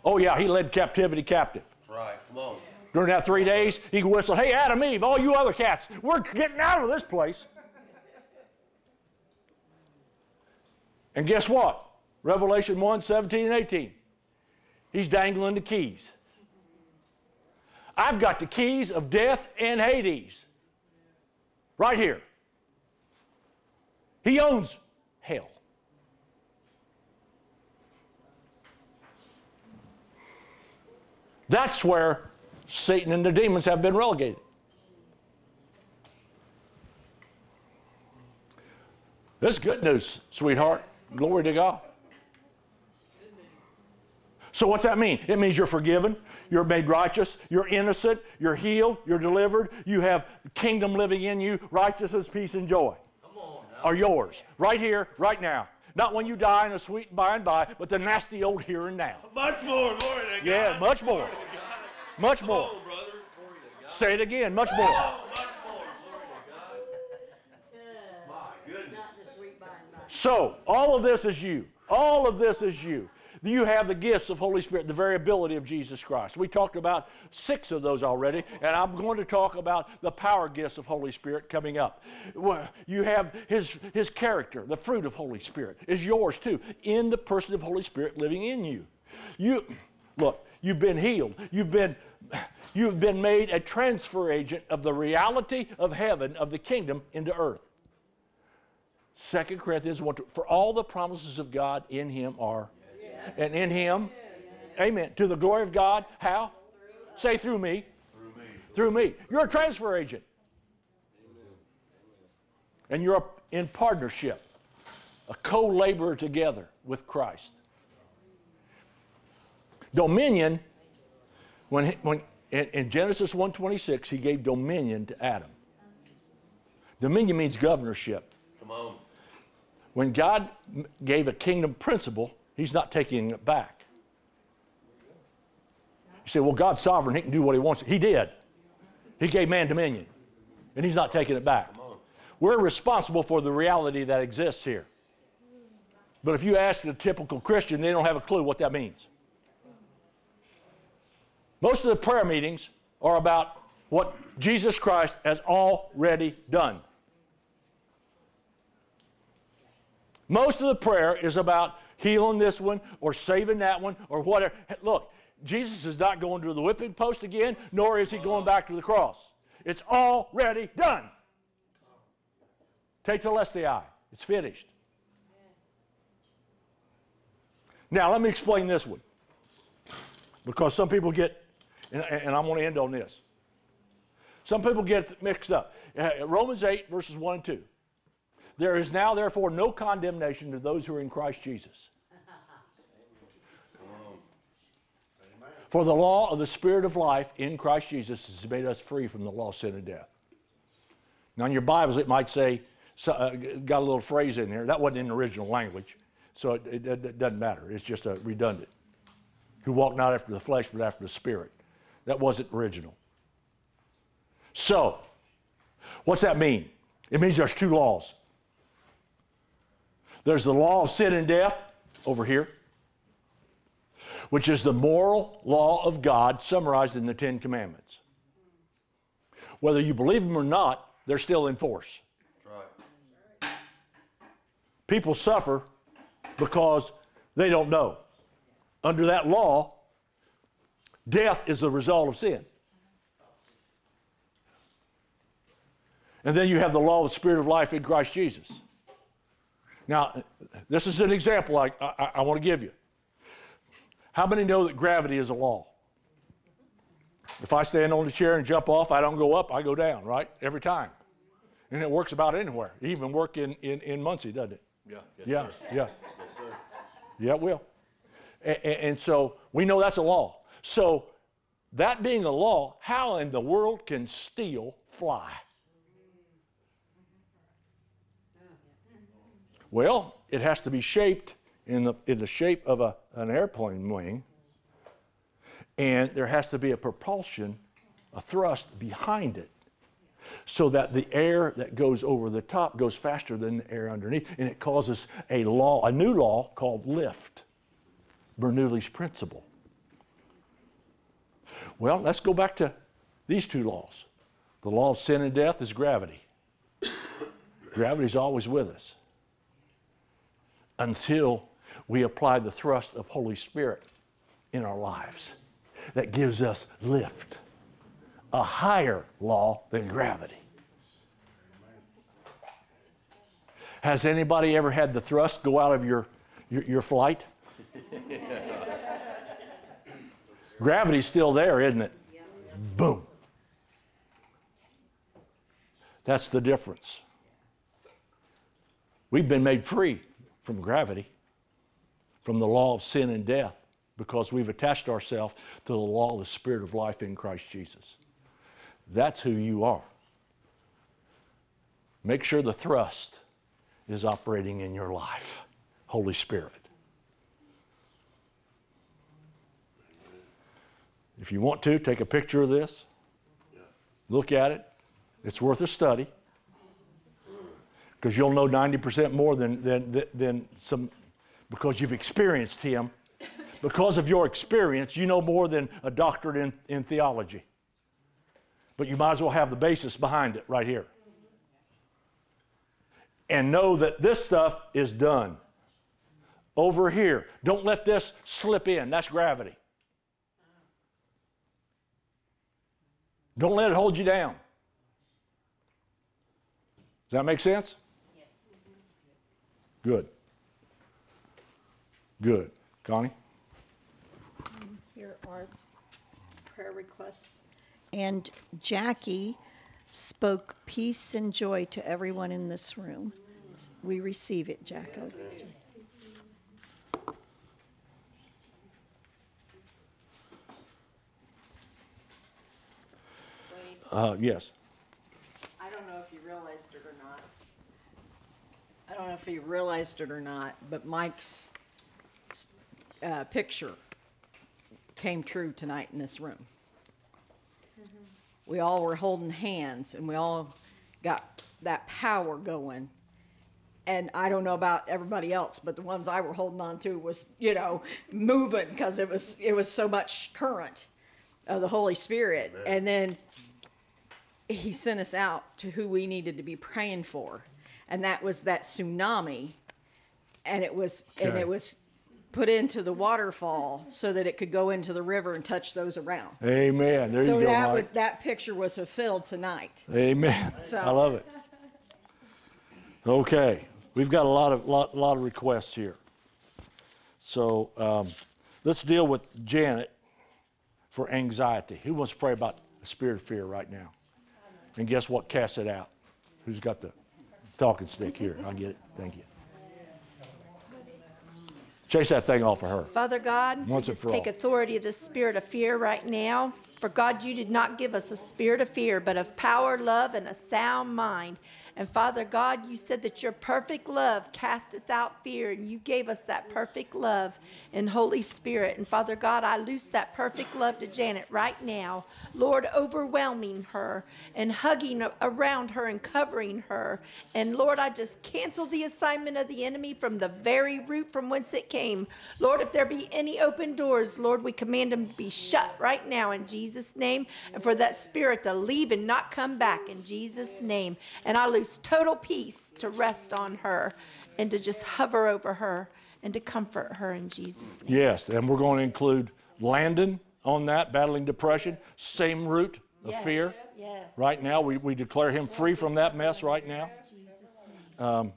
Oh, yeah, he led captivity captive. Right, come on. During that three days, he whistled, Hey, Adam, Eve, all you other cats, we're getting out of this place. And guess what? Revelation 1 17 and 18. He's dangling the keys. I've got the keys of death and Hades right here. He owns hell. That's where Satan and the demons have been relegated. That's good news, sweetheart. Glory to God. So, what's that mean? It means you're forgiven, you're made righteous, you're innocent, you're healed, you're delivered, you have kingdom living in you, righteousness, peace, and joy are yours right here, right now. Not when you die in a sweet by and by, but the nasty old here and now. Much more, glory to God. Yeah, much more. Glory to God. Much Come more. on, brother. Glory to God. Say it again, much more. Oh, much more, glory to God. My goodness. So, all of this is you. All of this is you. You have the gifts of Holy Spirit, the variability of Jesus Christ. We talked about six of those already, and I'm going to talk about the power gifts of Holy Spirit coming up. You have his, his character, the fruit of Holy Spirit is yours too, in the person of Holy Spirit living in you. You look, you've been healed. You've been you've been made a transfer agent of the reality of heaven, of the kingdom into earth. 2 Corinthians 1 For all the promises of God in him are. And in him, amen. To the glory of God, how? Say through me. Through me. Through me. You're a transfer agent. And you're in partnership, a co laborer together with Christ. Dominion, when, when in, in Genesis 1:26, he gave dominion to Adam. Dominion means governorship. Come on. When God gave a kingdom principle, He's not taking it back. You say, well, God's sovereign. He can do what He wants. He did. He gave man dominion, and He's not taking it back. We're responsible for the reality that exists here. But if you ask a typical Christian, they don't have a clue what that means. Most of the prayer meetings are about what Jesus Christ has already done. Most of the prayer is about healing this one or saving that one or whatever. Look, Jesus is not going to the whipping post again, nor is he going back to the cross. It's already done. Tetelestai. It's finished. Now, let me explain this one. Because some people get, and, and I'm going to end on this. Some people get mixed up. Uh, Romans 8, verses 1 and 2. There is now, therefore, no condemnation to those who are in Christ Jesus. For the law of the Spirit of life in Christ Jesus has made us free from the law of sin and death. Now, in your Bibles, it might say, so, uh, got a little phrase in there. That wasn't in the original language, so it, it, it doesn't matter. It's just a redundant. Who walk not after the flesh, but after the Spirit. That wasn't original. So, what's that mean? It means there's two laws. There's the law of sin and death over here, which is the moral law of God summarized in the Ten Commandments. Whether you believe them or not, they're still in force. Right. People suffer because they don't know. Under that law, death is the result of sin. And then you have the law of the Spirit of life in Christ Jesus. Now, this is an example I, I, I want to give you. How many know that gravity is a law? If I stand on the chair and jump off, I don't go up, I go down, right? Every time. And it works about anywhere. It even work in, in, in Muncie, doesn't it? Yeah. Yes, yeah, sir. yeah. Yes, sir. Yeah, it will. And, and so we know that's a law. So that being a law, how in the world can steel fly? Well, it has to be shaped in the, in the shape of a, an airplane wing, and there has to be a propulsion, a thrust behind it, so that the air that goes over the top goes faster than the air underneath, and it causes a law, a new law called lift, Bernoulli's principle. Well, let's go back to these two laws. The law of sin and death is gravity. <coughs> Gravity's always with us until we apply the thrust of Holy Spirit in our lives that gives us lift, a higher law than gravity. Has anybody ever had the thrust go out of your, your, your flight? <laughs> Gravity's still there, isn't it? Boom. That's the difference. We've been made free from gravity, from the law of sin and death, because we've attached ourselves to the law of the Spirit of life in Christ Jesus. That's who you are. Make sure the thrust is operating in your life. Holy Spirit. If you want to, take a picture of this, look at it. It's worth a study because you'll know 90% more than, than, than some, because you've experienced Him. Because of your experience, you know more than a doctorate in, in theology. But you might as well have the basis behind it right here. And know that this stuff is done over here. Don't let this slip in. That's gravity. Don't let it hold you down. Does that make sense? Good. Good. Connie? Here are prayer requests. And Jackie spoke peace and joy to everyone in this room. We receive it, Jackie. Uh, yes. I don't know if you realized it or not. I don't know if you realized it or not, but Mike's uh, picture came true tonight in this room. We all were holding hands and we all got that power going. And I don't know about everybody else, but the ones I were holding on to was, you know, moving because it was it was so much current of the Holy Spirit. And then he sent us out to who we needed to be praying for and that was that tsunami and it was and Okay. it was put into the waterfall so that it could go into the river and touch those around Amen. There so you go, that Mike. was that picture was fulfilled tonight Amen. So- I love it. Okay, we've got a lot of lot, lot of requests here. So um, let's deal with Janet for anxiety. Who wants to pray about a spirit of fear right now? And guess what? Cast it out. Who's got the talking stick here? I get it. Thank you. Chase that thing off of her. Father God, Once just take all. authority of the spirit of fear right now. For God, you did not give us a spirit of fear, but of power, love, and a sound mind. And Father God, you said that your perfect love casteth out fear, and you gave us that perfect love in Holy Spirit. And Father God, I loose that perfect love to Janet right now. Lord, overwhelming her and hugging around her and covering her. And Lord, I just cancel the assignment of the enemy from the very root from whence it came. Lord, if there be any open doors, Lord, we command them to be shut right now in Jesus' name. And for that spirit to leave and not come back in Jesus' name. And I total peace to rest on her and to just hover over her and to comfort her in Jesus' name. Yes, and we're going to include Landon on that, battling depression, same root of Yes, fear. yes. Right now, we, we declare him free from that mess right now. Um,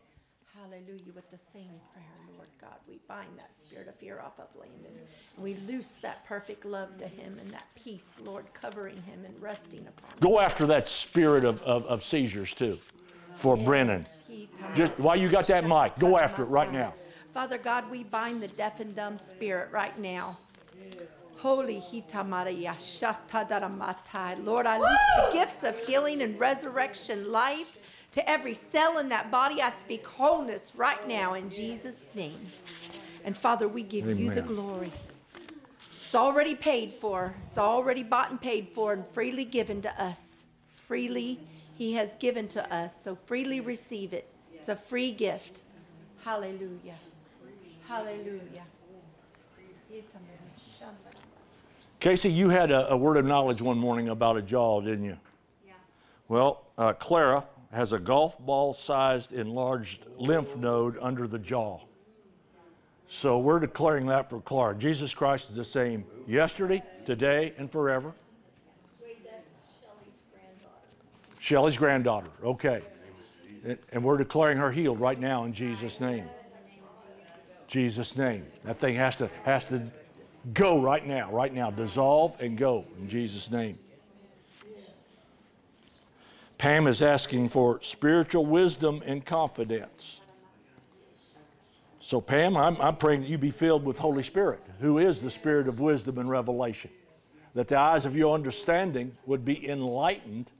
Hallelujah. With the same prayer, Lord God, we bind that spirit of fear off of Landon. We loose that perfect love to him and that peace, Lord, covering him and resting upon him. go after that spirit of, of, of seizures too for Brennan. Just while you got that mic, go after it right now. Father God, we bind the deaf and dumb spirit right now. Holy Hita Maria Shata Daramatai. Lord, I loose the gifts of healing and resurrection life to every cell in that body. I speak wholeness right now in Jesus' name. And Father, we give you the glory. It's already paid for. It's already bought and paid for and freely given to us. Freely He has given to us. So freely receive it. It's a free gift. Hallelujah. Hallelujah. Casey, you had a, a word of knowledge one morning about a jaw, didn't you? Yeah. Well, uh, Clara has a golf ball sized enlarged lymph node under the jaw. So we're declaring that for Clara. Jesus Christ is the same yesterday, today, and forever. Shelley's granddaughter. Okay. And- And we're declaring her healed right now in Jesus' name. Jesus' name. That thing has to has to go right now, right now. Dissolve and go in Jesus' name. Pam is asking for spiritual wisdom and confidence. So, Pam, I'm, I'm praying that you be filled with Holy Spirit, who is the Spirit of wisdom and revelation. That the eyes of your understanding would be enlightened,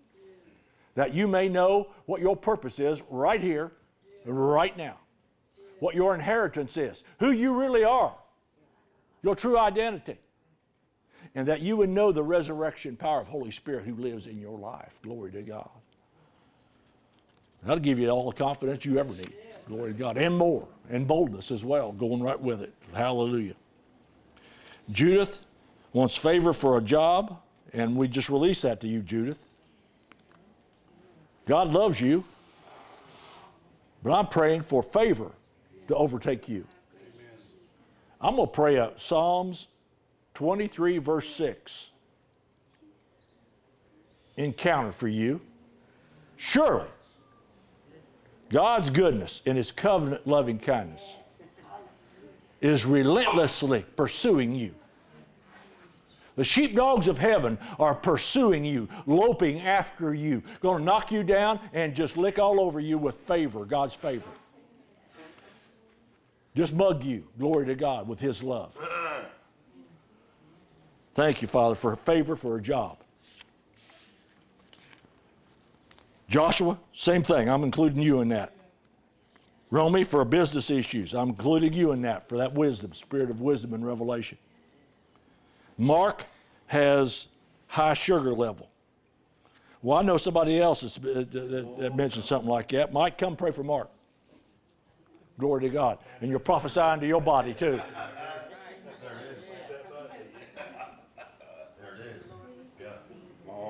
that you may know what your purpose is right here, right now. What your inheritance is, who you really are, your true identity. And that you would know the resurrection power of Holy Spirit who lives in your life. Glory to God. That'll give you all the confidence you ever need. Glory to God. And more. And boldness as well, going right with it. Hallelujah. Judith wants favor for a job, and we just release that to you, Judith. God loves you, but I'm praying for favor to overtake you. I'm going to pray a Psalms 23, verse 6 encounter for you. Surely, God's goodness and His covenant loving kindness is relentlessly pursuing you. The sheepdogs of heaven are pursuing you, loping after you, going to knock you down and just lick all over you with favor, God's favor. Just mug you, glory to God, with His love. Thank you, Father, for a favor for a job. Joshua, same thing. I'm including you in that. Romy, for business issues, I'm including you in that for that wisdom, spirit of wisdom and revelation. Mark has high sugar level. Well, I know somebody else that's, uh, that, that, that mentioned something like that. Mike, come pray for Mark. Glory to God. And you're prophesying to your body too. <laughs>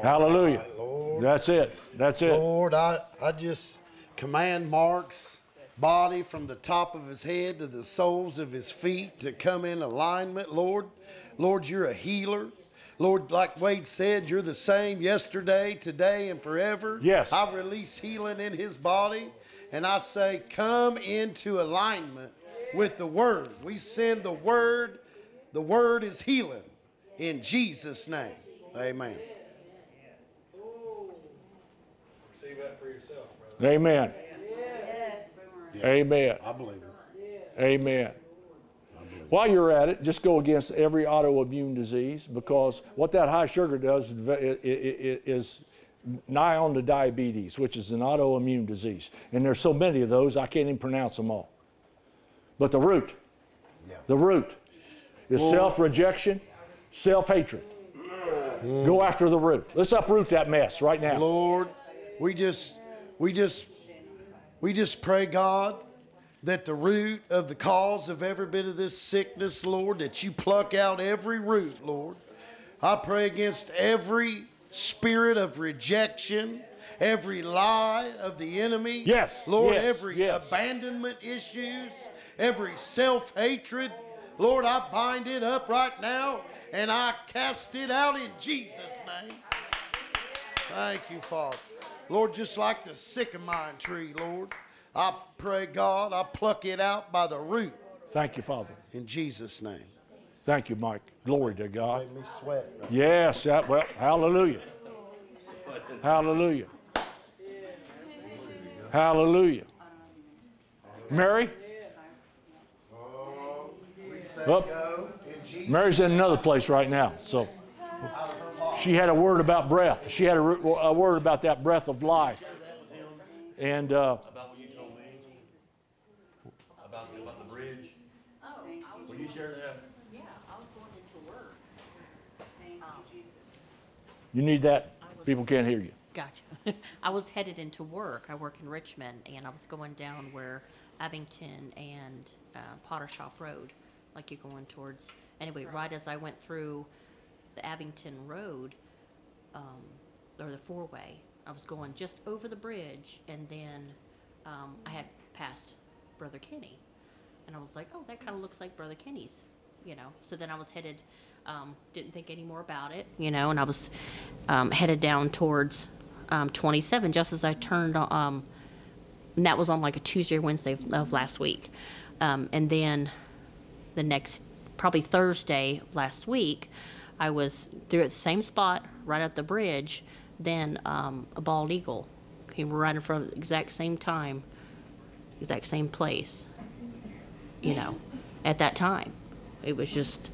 Hallelujah. Lord. That's it. That's it. Lord, I, I just command Mark's body from the top of his head to the soles of his feet to come in alignment, Lord. Lord, you're a healer. Lord, like Wade said, you're the same yesterday, today, and forever. Yes. I release healing in his body, and I say, come into alignment with the word. We send the word. The word is healing in Jesus' name. Amen. See that for yourself, brother. Amen. Amen. I believe it. Amen. While you're at it, just go against every autoimmune disease because what that high sugar does is nigh on to diabetes, which is an autoimmune disease. And there's so many of those, I can't even pronounce them all. But the root, yeah. the root is Well- self rejection, self hatred. Go after the root. Let's uproot that mess right now. Lord, we just we just we just pray, God, that the root of the cause of every bit of this sickness, Lord, that you pluck out every root, Lord. I pray against every spirit of rejection, every lie of the enemy. Yes, Lord, yes, every yes. abandonment issues, every self hatred. Lord, I bind it up right now and I cast it out in Jesus' name. Thank you, Father. Lord, just like the sycamore tree, Lord, I pray, God, I pluck it out by the root Thank you, Father. in Jesus' name. Thank you, Mike. Glory to God. Made me sweat. Yes, that, well, hallelujah. Hallelujah. Hallelujah. Mary? Well, Mary's in another place right now, so she had a word about breath. She had a, a word about that breath of life. And uh, About what you told me? About, about the bridge? Will you share that? Yeah, I was going into work. Thank you, Jesus. You need that? People can't hear you. Gotcha. <laughs> I was headed into work. I work in Richmond, and I was going down where Abington and uh, Potter Shop Road, like you're going towards. Anyway, right as I went through the Abington Road, um, or the four-way, I was going just over the bridge, and then um, I had passed Brother Kenny, and I was like, "Oh, that kind of looks like Brother Kenny's," you know. So then I was headed, um, didn't think any more about it, you know, and I was um, headed down towards um, 27 just as I turned um, and that was on like a Tuesday or Wednesday of, last week. Um, and then the next, probably Thursday last week, I was through at the same spot, right at the bridge. Then um, a bald eagle came right in front of the exact same time, exact same place. You know, at that time, it was just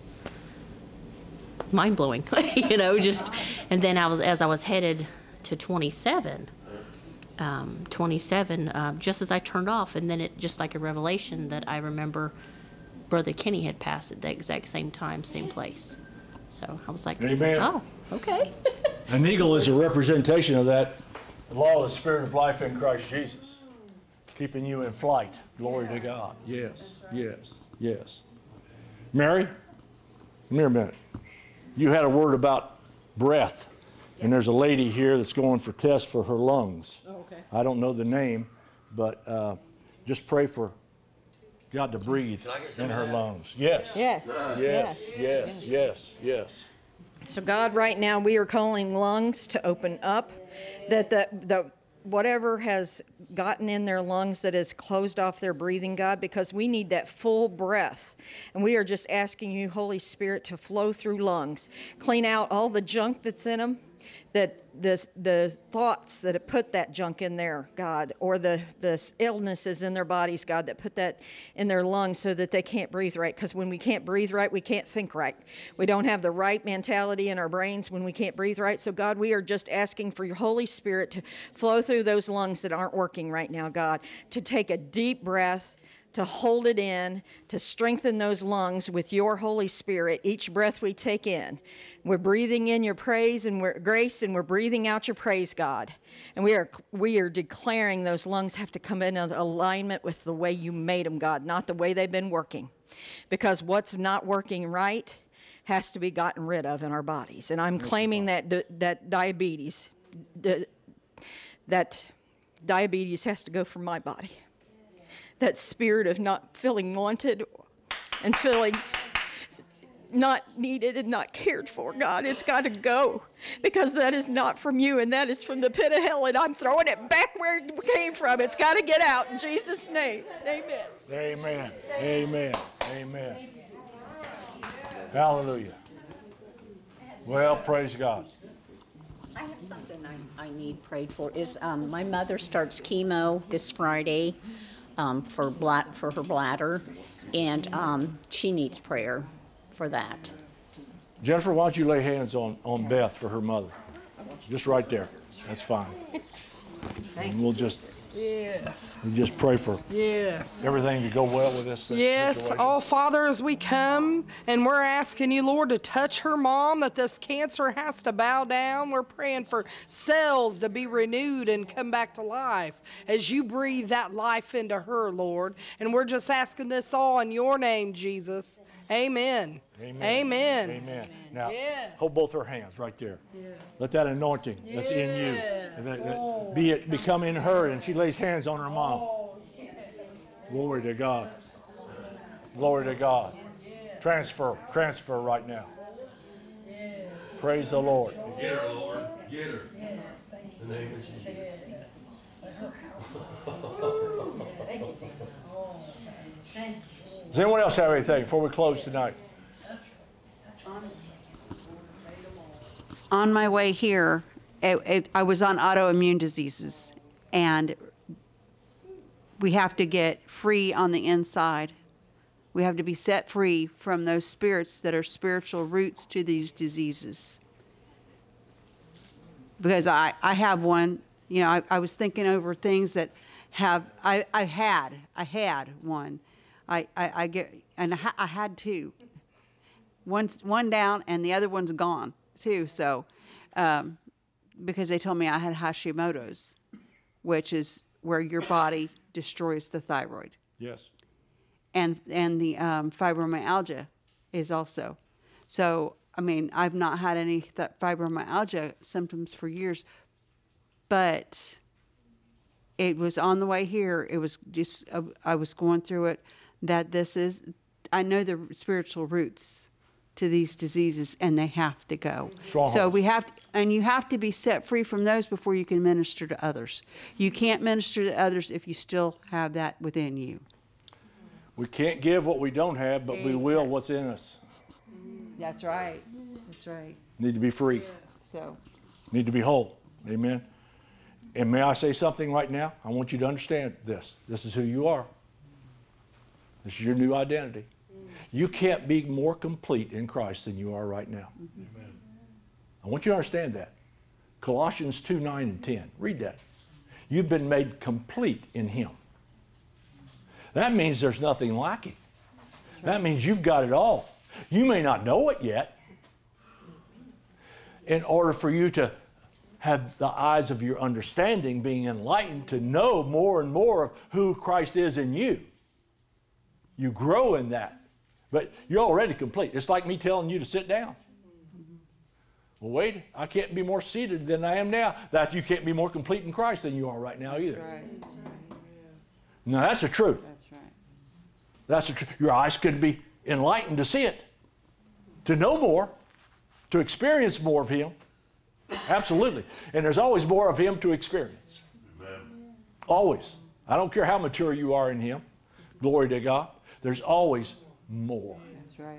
mind blowing. <laughs> you know, just and then I was as I was headed to 27. Um, 27, uh, just as I turned off, and then it just like a revelation that I remember Brother Kenny had passed at the exact same time, same place. So I was like, Amen. oh, okay. <laughs> An eagle is a representation of that law of the spirit of life in Christ Jesus, keeping you in flight. Glory to God. Yes, yes, yes. Mary, come here a minute. You had a word about breath, and there's a lady here that's going for tests for her lungs. Oh, okay. I don't know the name, but uh, just pray for God to breathe Can I get some in of her lungs. Yes. Yes. Yes, yes, yes, yes. So God, right now, we are calling lungs to open up, that the, the, whatever has gotten in their lungs that has closed off their breathing, God, because we need that full breath. And we are just asking you, Holy Spirit, to flow through lungs, clean out all the junk that's in them, that the, the thoughts that have put that junk in there, God, or the, the illnesses in their bodies, God, that put that in their lungs so that they can't breathe right. Because when we can't breathe right, we can't think right. We don't have the right mentality in our brains when we can't breathe right. So, God, we are just asking for your Holy Spirit to flow through those lungs that aren't working right now, God, to take a deep breath to hold it in, to strengthen those lungs with your Holy Spirit. Each breath we take in, we're breathing in your praise and we're grace, and we're breathing out your praise, God. And we are we are declaring those lungs have to come in alignment with the way you made them, God, not the way they've been working, because what's not working right has to be gotten rid of in our bodies. And I'm claiming that that diabetes, di- that diabetes has to go from my body that spirit of not feeling wanted and feeling not needed and not cared for, God. It's got to go because that is not from you and that is from the pit of hell, and I'm throwing it back where it came from. It's got to get out in Jesus' name. Amen. Amen. Amen. Amen. Hallelujah. Well, praise God. I have something I, I need prayed for. Is um, my mother starts chemo this Friday um, for bla- for her bladder, and um, she needs prayer for that. Jennifer, why don't you lay hands on, on Beth for her mother? Just right there. That's fine. And we'll just Yes. we just pray for Yes. everything to go well with this. Yes, situation. oh Father, as we come and we're asking you, Lord, to touch her mom, that this cancer has to bow down. We're praying for cells to be renewed and come back to life as you breathe that life into her, Lord. And we're just asking this all in your name, Jesus. Amen. Amen. Amen. Amen. Now, Yes. hold both her hands right there. Let that anointing that's in you that- that oh, be it become in her, and she lays hands on her mom. Glory to God. Glory to God. Transfer, transfer right now. Praise the Lord. Get her, Lord. Get her. In the name of Jesus. Does anyone else have anything before we close tonight? on my way here, it, it, I was on autoimmune diseases, and we have to get free on the inside. We have to be set free from those spirits that are spiritual roots to these diseases. Because I, I have one, you know, I, I was thinking over things that have, I, I had, I had one. I, I, I get, and I, I had two one's one down and the other one's gone too. So, um, because they told me I had Hashimoto's, which is where your body destroys the thyroid, Yes. and and the um, fibromyalgia is also. So, I mean, I've not had any th- fibromyalgia symptoms for years, but it was on the way here. It was just uh, I was going through it. That this is, I know the spiritual roots to these diseases and they have to go. So we have, to, and you have to be set free from those before you can minister to others. You can't minister to others if you still have that within you. We can't give what we don't have, but we will what's in us. That's right. That's right. Need to be free. So. Need to be whole. Amen. And may I say something right now? I want you to understand this. This is who you are. This is your new identity. You can't be more complete in Christ than you are right now. I want you to understand that. Colossians 2 9 and 10. Read that. You've been made complete in Him. That means there's nothing lacking. That means you've got it all. You may not know it yet. In order for you to have the eyes of your understanding being enlightened to know more and more of who Christ is in you, you grow in that. But you're already complete. It's like me telling you to sit down. Well, wait, I can't be more seated than I am now. That you can't be more complete in Christ than you are right now either. No, that's the truth. That's right. That's the truth. Your eyes could be enlightened to see it, to know more, to experience more of Him. Absolutely. And there's always more of Him to experience. Always. I don't care how mature you are in Him. Glory to God. There's always more. That's right.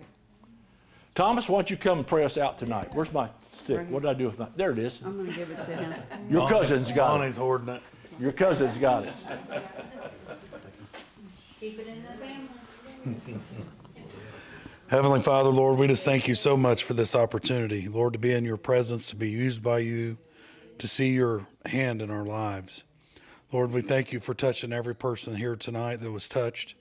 Thomas, why don't you come and pray us out tonight? Where's my stick? What did I do with my? There it is. I'm going to give it to him. Your cousin's got it. Lonnie's hoarding it. Your cousin's got it. Keep it in the family. <laughs> Heavenly Father, Lord, we just thank you so much for this opportunity, Lord, to be in your presence, to be used by you, to see your hand in our lives. Lord, we thank you for touching every person here tonight that was touched,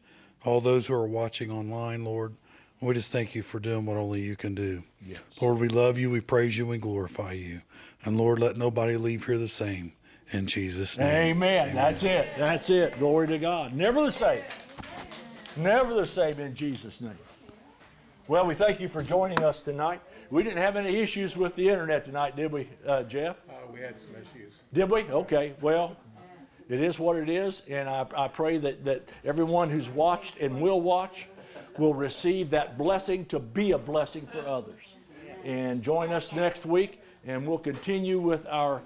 all those who are watching online, Lord. We just thank you for doing what only you can do. Yes. Lord, we love you, we praise you, we glorify you. And Lord, let nobody leave here the same. In Jesus' name. Amen. That's it. That's it. Glory to God. Never the same. Never the same in Jesus' name. Well, we thank you for joining us tonight. We didn't have any issues with the internet tonight, did we, uh, Jeff? Uh, we had some issues. Did we? Okay. Well, it is what it is, and I, I pray that, that everyone who's watched and will watch will receive that blessing to be a blessing for others. And join us next week, and we'll continue with our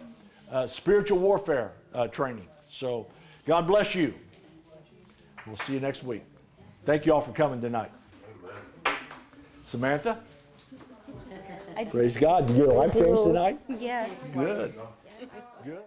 uh, spiritual warfare uh, training. So, God bless you. We'll see you next week. Thank you all for coming tonight. Samantha? <laughs> Praise God. Did your life change tonight? Yes. Good. Good.